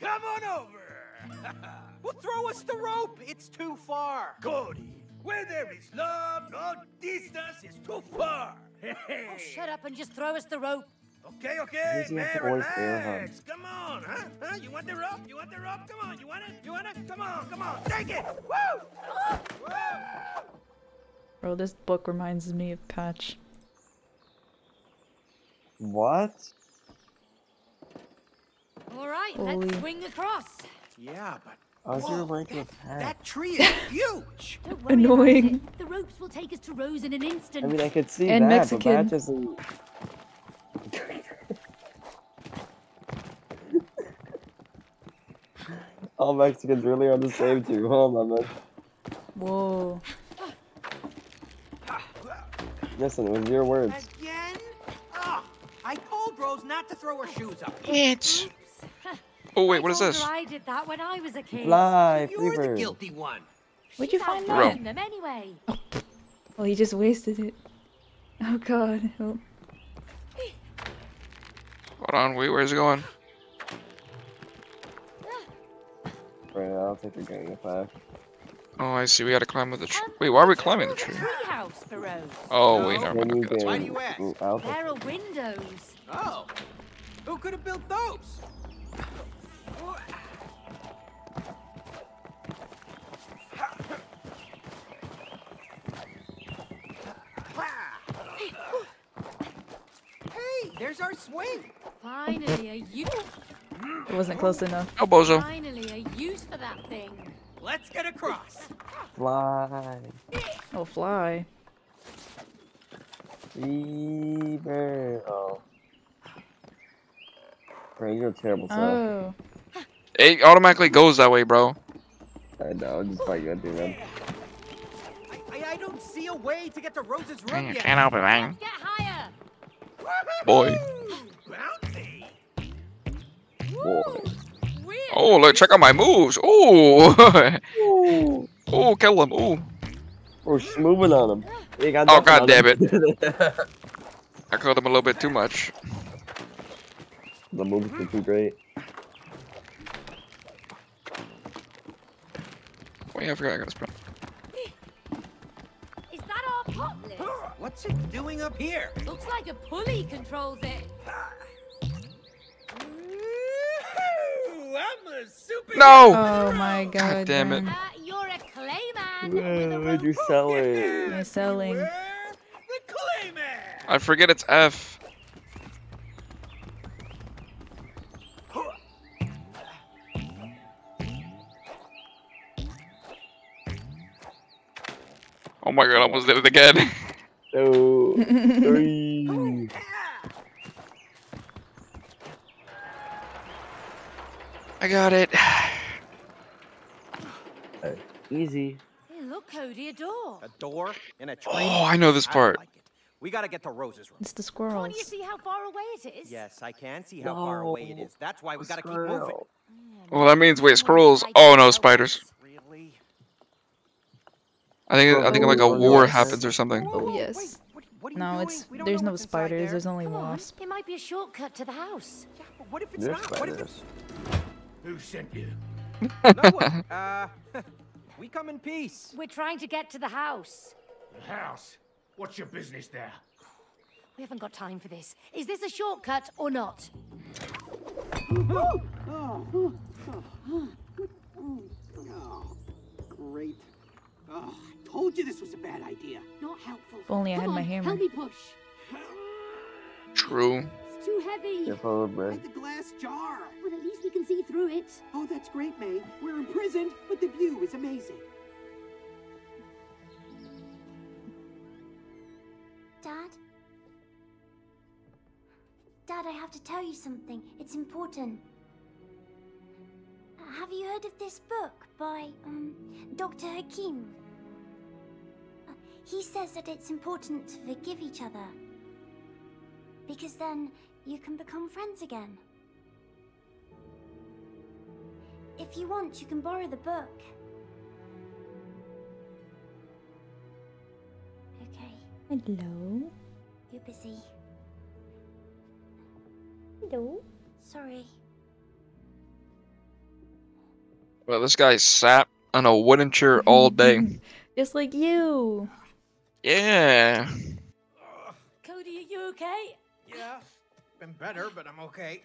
Come on over! [laughs] well, throw us the rope! It's too far! Cody, where there is love, no distance is too far. [laughs] oh, shut up and just throw us the rope. Okay, okay, Easy man, to always bear hug. relax. Come on, huh? Huh? You want the rope? You want the rope? Come on, you want it? You want it? Come on, come on, take it! Woo! Woo! Bro, this book reminds me of Patch. What? All right, Holy. let's swing across. Yeah, but How's your Whoa, rank with that tree is [laughs] huge! Annoying. The ropes will take us to Rose in an instant. I mean, I could see And that, Mexican. but Patch isn't. All Mexicans really are the same too. Hold on, man. Whoa. Listen, it was your words. Again? Oh, I told Rose not to throw her shoes up. It's. Oops. Oh wait, what is this? her I did that when I was a kid. Fly, You're the guilty one. Where'd you find out that? getting them anyway. Oh, well, he just wasted it. Oh god. Oh. Hold on, wait, where's it going? Right, I don't think we're getting it back. Oh, I see. We gotta climb with the tree. Um, Wait, why are we climbing the tree? Treehouse for Oh wait, No. never Then mind. you Okay, that's Why fine. do you ask? There are windows. Oh, who could have built those? Hey, there's our swing. Finally, a use. It wasn't close enough. Oh, bozo. Finally, a use for that thing. Let's get across. Fly. Oh, fly. Freebird. Oh. Bro, you're a terrible son. Oh. It automatically goes that way, bro. I know, I'm just fighting you, dude, man. I, I, I don't see a way to get to Rose's room yet. Can't help it, man. Get higher. Boy. Bouncy. Boy. Oh, look, check out my moves. Ooh. [laughs] Ooh, kill him. Ooh. We're just moving on him. Got Oh, nothing God damn him. [laughs] I killed him a little bit too much. The moves were too great. Wait, I forgot I got a spell. Is that our pot? [gasps] What's it doing up here? Looks like a pulley controls it. I'm a super. No! Oh my god. damn it. Uh, you're a clayman with a Why'd you sell it? You're selling. The Clayman. I forget it's F. Oh my god, I almost did it again. [laughs] No. Three. I got it. [sighs] Easy. Hey, look, Cody, a door. A door in a tree. Oh, I know this part. like. We gotta get to Rose's room. It's the squirrels. Can't you see how far away it is? Yes, I can see how far away it is. That's why we gotta keep moving. Squirrel. Well, that means wait, squirrels. Oh no, spiders. Really? I think I think like a Oh, war yes. happens or something. Oh yes. What, what are you No, it's there's no spiders. there. There's only Come wasps. it might be a shortcut to the house. Yeah, but what if it's There's not? What if it's. Who sent you? [laughs] no one? Uh, [laughs] we come in peace. We're trying to get to the house. The house. What's your business there? We haven't got time for this. Is this a shortcut or not? [laughs] Great. Oh, I told you this was a bad idea. Not helpful. If only I Come had my hammer. Help me push. True. It's too heavy. Careful of. Like the glass jar. Well, at least we can see through it. Oh, that's great, May. We're imprisoned, but the view is amazing. Dad? Dad, I have to tell you something. It's important. Have you heard of this book by um, Dr. Hakim? He says that it's important to forgive each other. Because then you can become friends again. If you want, you can borrow the book. Okay, Hello. you're busy. Hello. Sorry. Well, this guy sat on a wooden chair all day. [laughs] Just like you. Yeah. Cody, are you okay? Yeah, been better, but I'm okay.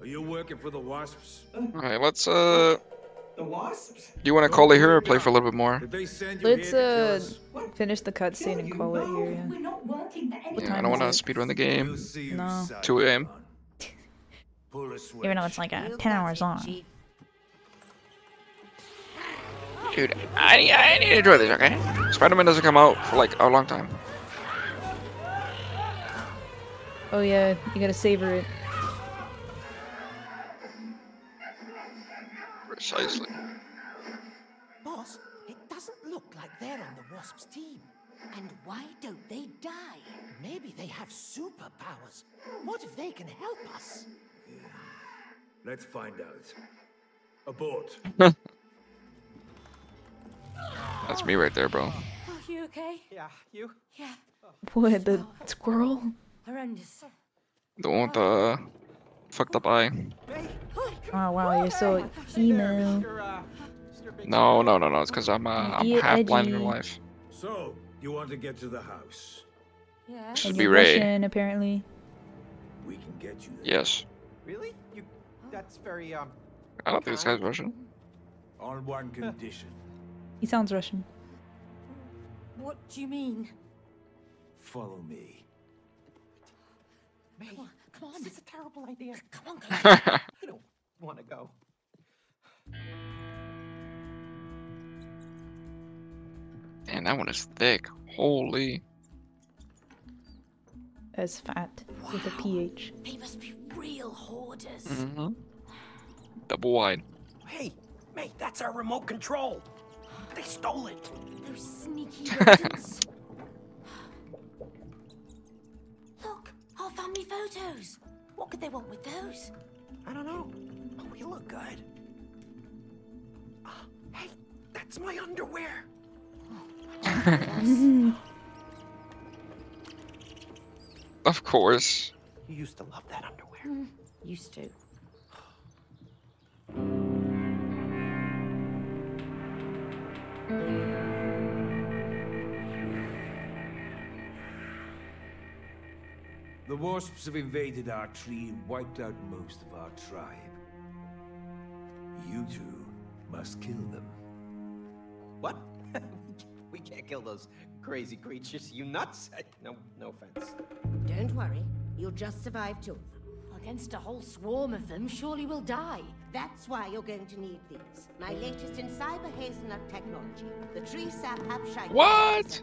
Are you working for the Wasps? Alright, let's uh The wasps? Do you wanna call it here or play for a little bit more? Did they send you Let's here to uh kill us? finish the cutscene and call it here. Yeah. We're not working for. Yeah, I don't wanna speedrun the game. We'll No. inside, 2 a.m. son. Pull a switch. Even though it's like uh, 10 hours long. Dude, I, I need to enjoy this, okay? Spider-Man doesn't come out for like a long time. Oh yeah, you gotta savor it. Precisely. Boss, it doesn't look like they're on the Wasps team. And why don't they die? Maybe they have superpowers. What if they can help us? Let's find out. Abort. [laughs] That's me right there, bro. Are you okay? Yeah, you? Yeah. What, the squirrel? Horrendous. The one with the fucked up eye. Oh wow, you're so emo. Mr. Uh, Mr. Big No, no, no, no. It's because I'm uh, I'm You half blind in real life. So, you want to get to the house? Yeah. Should And be you're Ray. Russian, apparently. We can get you there. Yes. Really? You? That's very um. I don't think this guy's Russian. On one condition. He sounds Russian. What do you mean? Follow me. May, Come on, come on. this is a terrible idea. Come on, come [laughs] on. I don't want to go. Man, that one is thick. Holy. As fat with a PH. They must be real hoarders. Mm-hmm. Double wide. Hey, mate, that's our remote control. They stole it. Those sneaky [laughs] rodents. Look, our family photos. What could they want with those? I don't know. Oh, you look good. Ah, hey, that's my underwear. [laughs] Of course. You used to love that underwear. Used to. The wasps have invaded our tree and wiped out most of our tribe. You two must kill them. What? [laughs] we can't kill those crazy creatures. You nuts? [laughs] No, no offense. Don't worry. You'll just survive two of them. Against a whole swarm of them, surely we'll die. That's why you're going to need these. My latest in cyber hazelnut technology. The tree sap hapshite. What?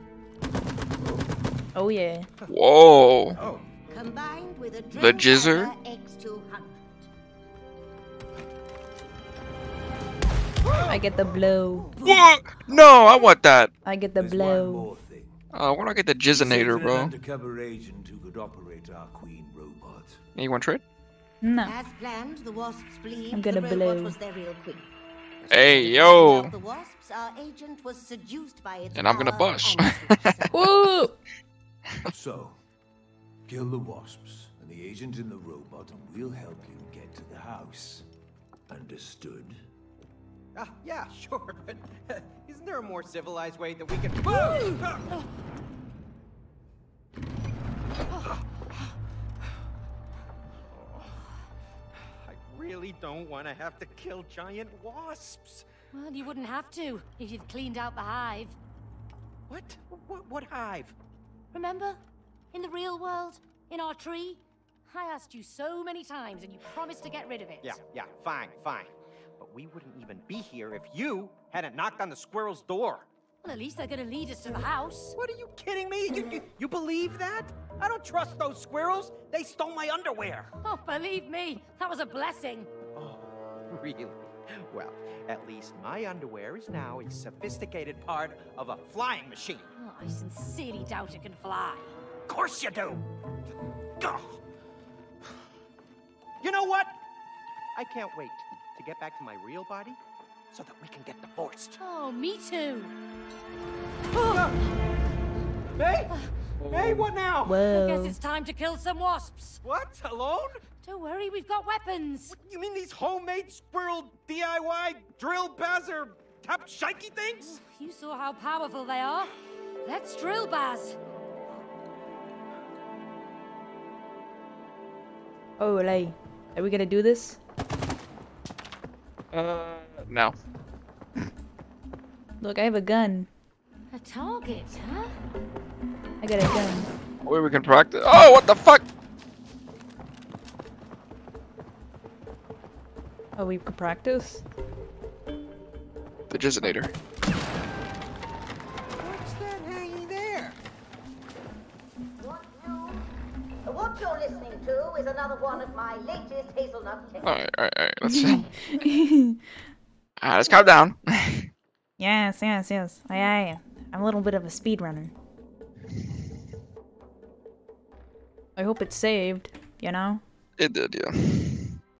Oh yeah. Whoa. Oh. Combined with a The jizzer? X200. I get the blow. What? No, I want that. I get the blow. Uh, why do I get the Jizzinator, An bro? Undercover agent who could operate our queen robot. Hey, you want to trade? No. As planned, the wasps believed I'm gonna the robot blow. was their real queen. Hey, yo. The wasps, our agent was seduced by its And I'm gonna power bust. [laughs] Woo! So, kill the wasps and the agent in the robot, and we'll help you get to the house. Understood? Ah, yeah, [laughs] sure, but uh, [laughs] isn't there a more civilized way that we can? Really don't want to have to kill giant wasps. Well, you wouldn't have to if you'd cleaned out the hive. What? What, what hive? Remember? In the real world? In our tree? I asked you so many times and you promised to get rid of it. Yeah, yeah, fine, fine. But we wouldn't even be here if you hadn't knocked on the squirrel's door. At least they're gonna lead us to the house. What are you kidding me? You, you, you believe that? I don't trust those squirrels. They stole my underwear. Oh, believe me, that was a blessing. Oh, [laughs] really? Well, at least my underwear is now a sophisticated part of a flying machine. Oh, I sincerely doubt it can fly. Of course you do. You know what? I can't wait to get back to my real body so that we can get divorced. Oh, me too. [gasps] Hey? Hey, what now? I guess it's time to kill some wasps. What? Alone? Don't worry, we've got weapons. You mean these homemade squirrel DIY drill bazzer tap shikey things? You saw how powerful they are. Let's drill, Baz. Oh, like, are we gonna do this? Uh, no. Look, I have a gun. A target, huh? I got a gun. Wait, we can practice. Oh, what the fuck? Oh, we could practice? The Jizzinator. What's that hanging there? What you? What you're listening to is another one of my latest hazelnut. Alright, alright, alright. Let's see. [laughs] [laughs] Let's calm down. [laughs] Yes, yes, yes. I, I, I'm a little bit of a speedrunner. I hope it's saved, you know? it did, yeah.